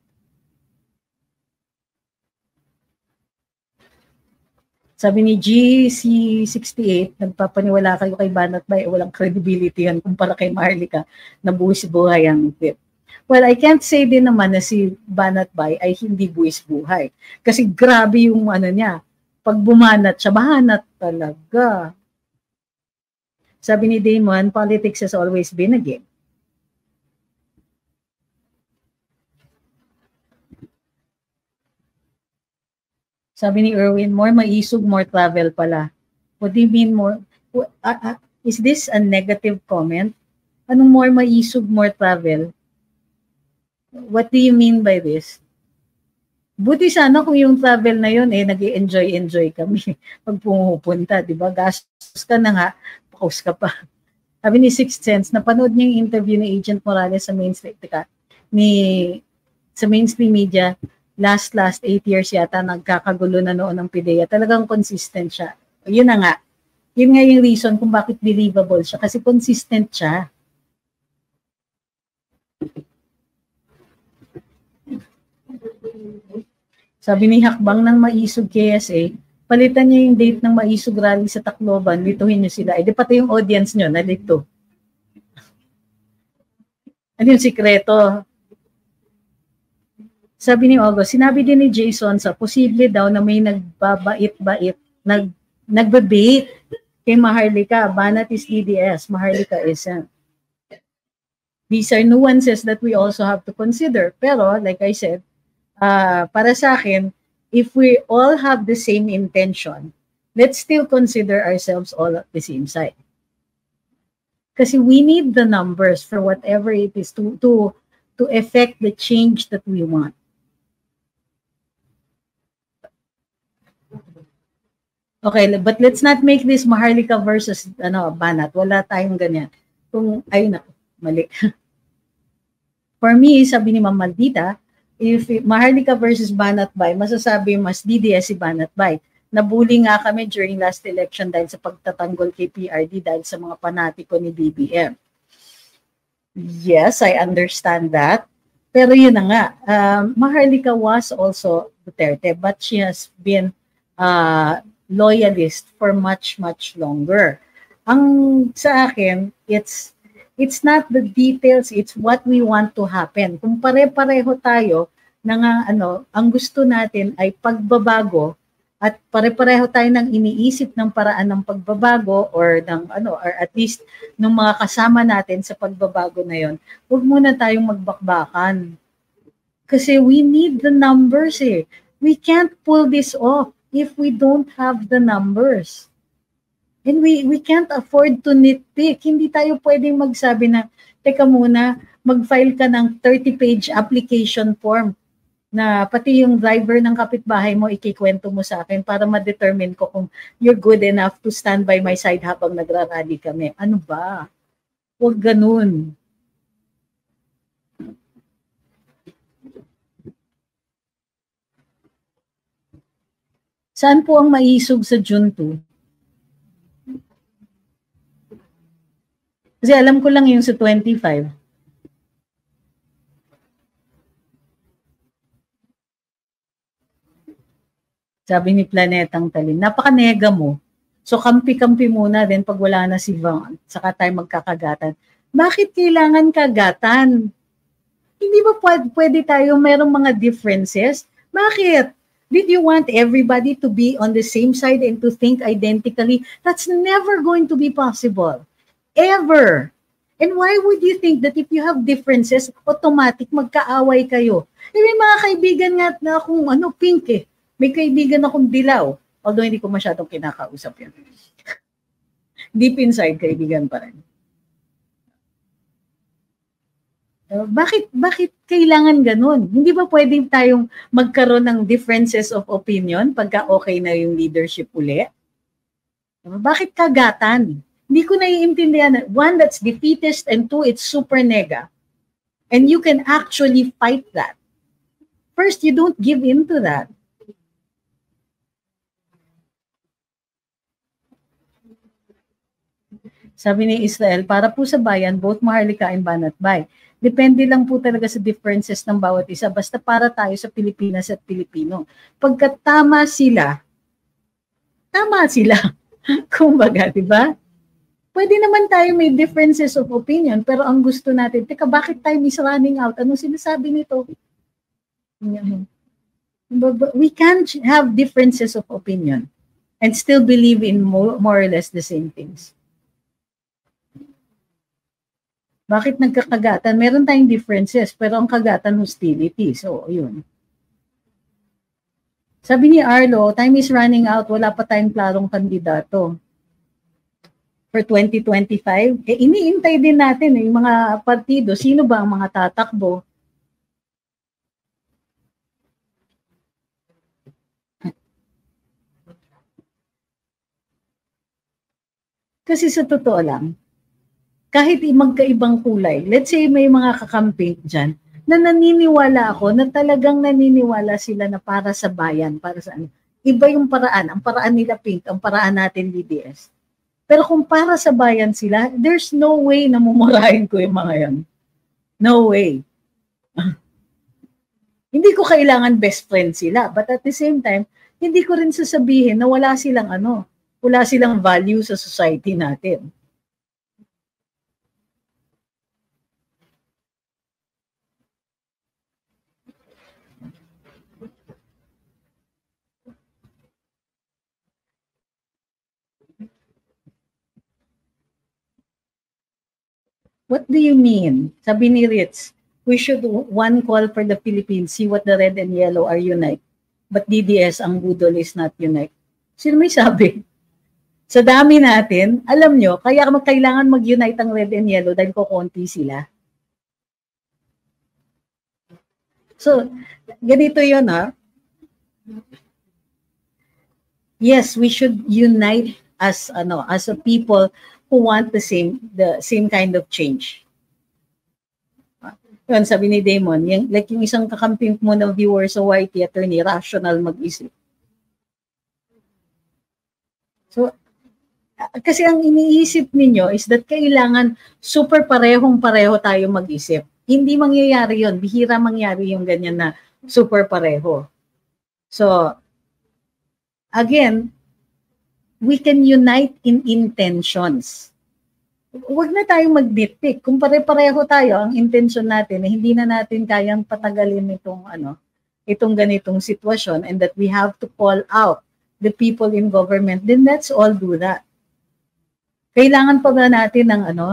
Sabi ni GC68, nagpapaniwala kayo kay Banat Bay, walang credibility yan kumpara kay Marlica na buwis buhay ang tip. Well, I can't say din naman na si Banat Bay ay hindi buwis buhay. Kasi grabe yung ano niya. Pag bumanat siya, bahanat talaga. Sabi ni Damon, politics has always been a game. Sabi ni Erwin, more maisog, more travel pala. What do you mean more? Uh, uh, is this a negative comment? Anong more maisog, more travel? What do you mean by this? Buti sana kung yung travel na yun, eh, nag enjoy enjoy kami *laughs* pag pumupunta, di ba? Gastos ka na nga, host ka pa. Sabi ni Sixth Sense, napanood niya yung interview ni Agent Morales sa mainstream, tika, ni, sa mainstream media, last, last eight years yata, nagkakagulo na noon ng PIDEA. Talagang consistent siya. Yun na nga. Yun nga yung reason kung bakit believable siya. Kasi consistent siya. Sabi ni Hakbang ng Maisog KSA, palitan niyo yung date ng maisog rally sa Tacloban, lituhin niyo sila. Eh, di pati yung audience niyo, nalito. Ano yung sikreto? Sabi ni August, sinabi din ni Jason sa posible daw na may nagbabait-bait, nag, nagbabait kay Maharlika. Banat is DDS, Maharlika isn't. These are nuances that we also have to consider. Pero, like I said, uh, para sa akin, if we all have the same intention, let's still consider ourselves all at the same side. Because we need the numbers for whatever it is to, to, to effect the change that we want. Okay, but let's not make this Maharlika versus ano, Banat. Wala tayong ganyan. Kung, ay na, mali. *laughs* For me, sabi ni Ma'am Maldita, if Maharlika versus Banat Bay, masasabi mas DDS si Banat Bay. Nabuli nga kami during last election dahil sa pagtatanggol kay PRD dahil sa mga panatiko ni BBM. Yes, I understand that. Pero yun na nga, um, Maharlika was also Duterte but she has been uh, loyalist for much, much longer. Ang sa akin, it's it's not the details, it's what we want to happen. Kung pare-pareho tayo na nga, ano, ang gusto natin ay pagbabago at pare-pareho tayo ng iniisip ng paraan ng pagbabago or ng ano or at least ng mga kasama natin sa pagbabago na yon. Huwag muna tayong magbakbakan. Kasi we need the numbers eh. We can't pull this off if we don't have the numbers. And we, we can't afford to nitpick. Hindi tayo pwedeng magsabi na, teka muna, mag-file ka ng 30-page application form na pati yung driver ng kapitbahay mo, ikikwento mo sa akin para ma-determine ko kung you're good enough to stand by my side habang nagrarally kami. Ano ba? Huwag ganun. Saan po ang maisog sa June 2? Kasi alam ko lang yung sa 25. Sabi ni Planetang Talin, napaka-nega mo. So kampi-kampi muna din pag wala na si Van, saka tayo magkakagatan. Bakit kailangan kagatan? Hindi ba pwede, pwede tayo merong mga differences? Bakit? Did you want everybody to be on the same side and to think identically? That's never going to be possible. Ever. And why would you think that if you have differences, automatic magkaaway kayo? Eh, may mga kaibigan nga na akong ano, pink eh. May kaibigan akong dilaw. Although hindi ko masyadong kinakausap yan. *laughs* Deep inside, kaibigan pa rin. Uh, bakit bakit kailangan ganun? Hindi ba pwedeng tayong magkaroon ng differences of opinion pagka okay na yung leadership uli? Bakit kagatan? Hindi ko naiintindihan. One, that's defeatist and two, it's super nega. And you can actually fight that. First, you don't give in to that. Sabi ni Israel, para po sa bayan, both Maharlika and Banatbay. Depende lang po talaga sa differences ng bawat isa. Basta para tayo sa Pilipinas at Pilipino. Pagkat tama sila, tama sila. *laughs* Kumbaga, di ba? Pwede naman tayo may differences of opinion, pero ang gusto natin, teka, bakit time is running out? Anong sinasabi nito? We can't have differences of opinion and still believe in more, more or less the same things. Bakit nagkakagatan? Meron tayong differences, pero ang kagatan hostility. So, yun. Sabi ni Arlo, time is running out, wala pa tayong klarong kandidato. For 2025, eh iniintay din natin eh, yung mga partido, sino ba ang mga tatakbo? Kasi sa totoo lang, kahit magkaibang kulay, let's say may mga kakampi dyan, na naniniwala ako na talagang naniniwala sila na para sa bayan, para sa ano. Iba yung paraan. Ang paraan nila pink, ang paraan natin DDS. Pero kung para sa bayan sila, there's no way na mumurahin ko yung mga yan. No way. *laughs* hindi ko kailangan best friend sila. But at the same time, hindi ko rin sasabihin na wala silang ano, wala silang value sa society natin. What do you mean? Sabi ni Ritz, we should one call for the Philippines, see what the red and yellow are unite. But DDS, ang budol is not unite. Sino may sabi? Sa dami natin, alam nyo, kaya kailangan mag-unite ang red and yellow dahil kukunti sila. So, ganito yun ha. Yes, we should unite as ano as a people who want the same the same kind of change. Yun, sabi ni Damon, yung, like yung isang kakamping mo ng viewer sa YT attorney, rational mag-isip. So, kasi ang iniisip ninyo is that kailangan super parehong-pareho tayo mag-isip. Hindi mangyayari yon Bihira mangyari yung ganyan na super pareho. So, again, we can unite in intentions. Huwag na tayong mag-nitpick. Kung pare-pareho tayo, ang intention natin, eh, hindi na natin kayang patagalin itong, ano, itong ganitong sitwasyon and that we have to call out the people in government, then let's all do that. Kailangan pa ba natin ng ano,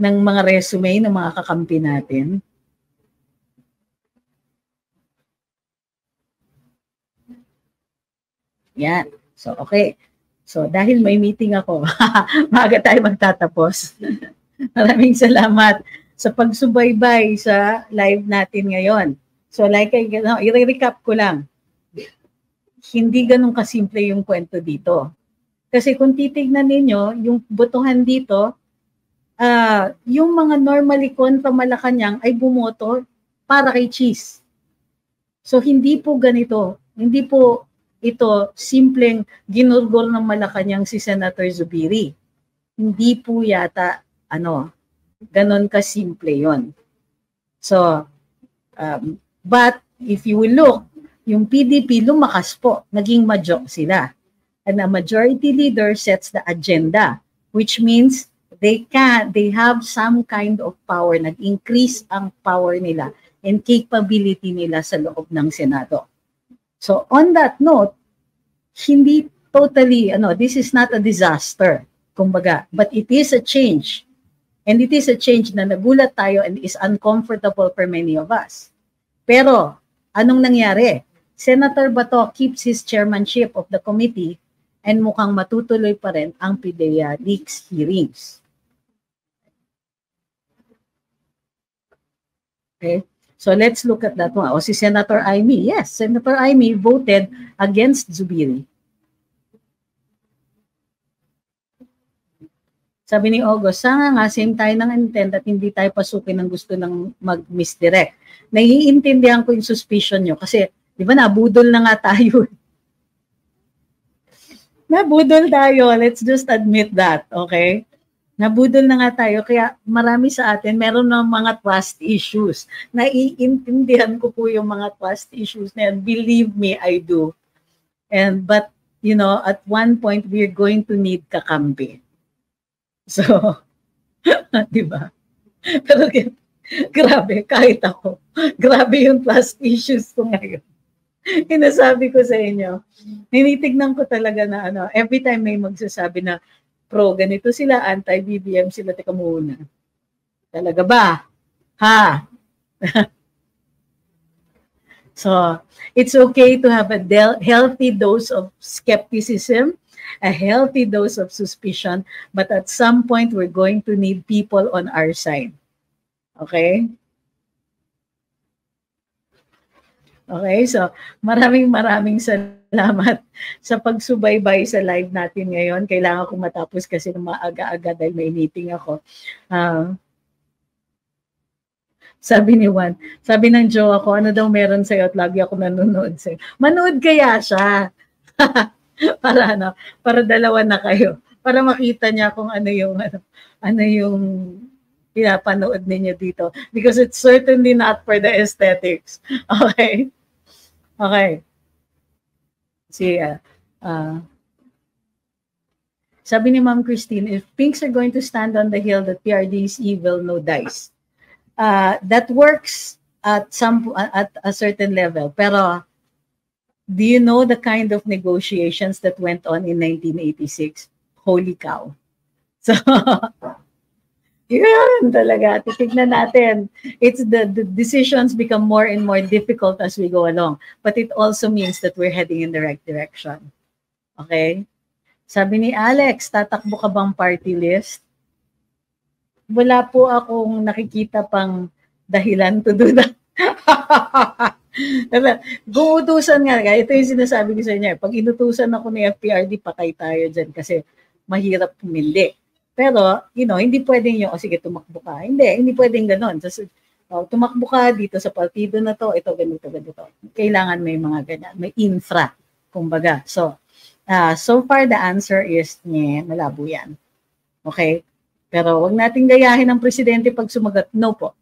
ng mga resume ng mga kakampi natin? Yan. So, okay. So, dahil may meeting ako, *laughs* maaga tayo magtatapos. *laughs* Maraming salamat sa pagsubaybay sa live natin ngayon. So, like I, no, i-recap ko lang. Hindi ganun kasimple yung kwento dito. Kasi kung titignan ninyo, yung botohan dito, uh, yung mga normally kontra Malacanang ay bumoto para kay Cheese. So, hindi po ganito. Hindi po ito simpleng ginurgol ng Malacanang si Senator Zubiri. Hindi po yata ano, ganon kasimple yon. So, um, but if you will look, yung PDP lumakas po, naging majok sila. And a majority leader sets the agenda, which means they can, they have some kind of power, nag-increase ang power nila and capability nila sa loob ng Senado. So on that note, hindi totally, ano, this is not a disaster, kumbaga, but it is a change. And it is a change na nagulat tayo and is uncomfortable for many of us. Pero, anong nangyari? Senator Bato keeps his chairmanship of the committee and mukhang matutuloy pa rin ang PIDEA leaks hearings. Okay? So let's look at that one. O si Senator Aimee. Yes, Senator Aimee voted against Zubiri. Sabi ni August, sana nga same tayo ng intent at hindi tayo pasukin ng gusto ng mag-misdirect. Naiintindihan ko yung suspicion nyo kasi, di ba, nabudol na nga tayo. *laughs* nabudol tayo. Let's just admit that, okay? Nabudol na nga tayo. Kaya marami sa atin, meron ng mga trust issues. Naiintindihan ko po yung mga trust issues na yan. Believe me, I do. And, but, you know, at one point, we're going to need kakampi. *laughs* So, *laughs* di ba? Pero *laughs* grabe, kahit ako, grabe yung trust issues ko ngayon. Inasabi ko sa inyo, ninitignan ko talaga na ano, every time may magsasabi na pro, ganito sila, anti-BBM sila, teka muna. Talaga ba? Ha? *laughs* so, it's okay to have a healthy dose of skepticism a healthy dose of suspicion, but at some point, we're going to need people on our side. Okay? Okay, so maraming maraming salamat sa pagsubaybay sa live natin ngayon. Kailangan ko matapos kasi ng maaga-aga dahil may meeting ako. Uh, sabi ni Juan, sabi ng Joe ako, ano daw meron sa'yo at lagi ako nanonood sa'yo. Manood kaya siya. *laughs* para ano, para dalawa na kayo. Para makita niya kung ano yung ano, ano yung pinapanood ninyo dito because it's certainly not for the aesthetics. *laughs* Okay? Okay. See, uh, uh, sabi ni Ma'am Christine, if pinks are going to stand on the hill that PRD is evil, no dice. Uh, that works at some at a certain level. Pero do you know the kind of negotiations that went on in 1986? Holy cow. *laughs* So, yun talaga. Titignan natin. It's the, the decisions become more and more difficult as we go along. But it also means that we're heading in the right direction. Okay? Sabi ni Alex, tatakbo ka bang party list? Wala po akong nakikita pang dahilan to do that. *laughs* Kung utusan nga, ito yung sinasabi ko sa inyo, pag inutusan ako ni FPRD, patay tayo dyan kasi mahirap pumili. Pero, you know, hindi pwedeng yung, oh, sige, tumakbo ka. Hindi, hindi pwedeng ganon. So, oh, tumakbo ka dito sa partido na to, ito, ganito, ganito. Kailangan may mga ganyan, may infra, kumbaga. So, uh, so far the answer is, nye, malabo yan. Okay? Pero wag nating gayahin ng presidente pag sumagot, no po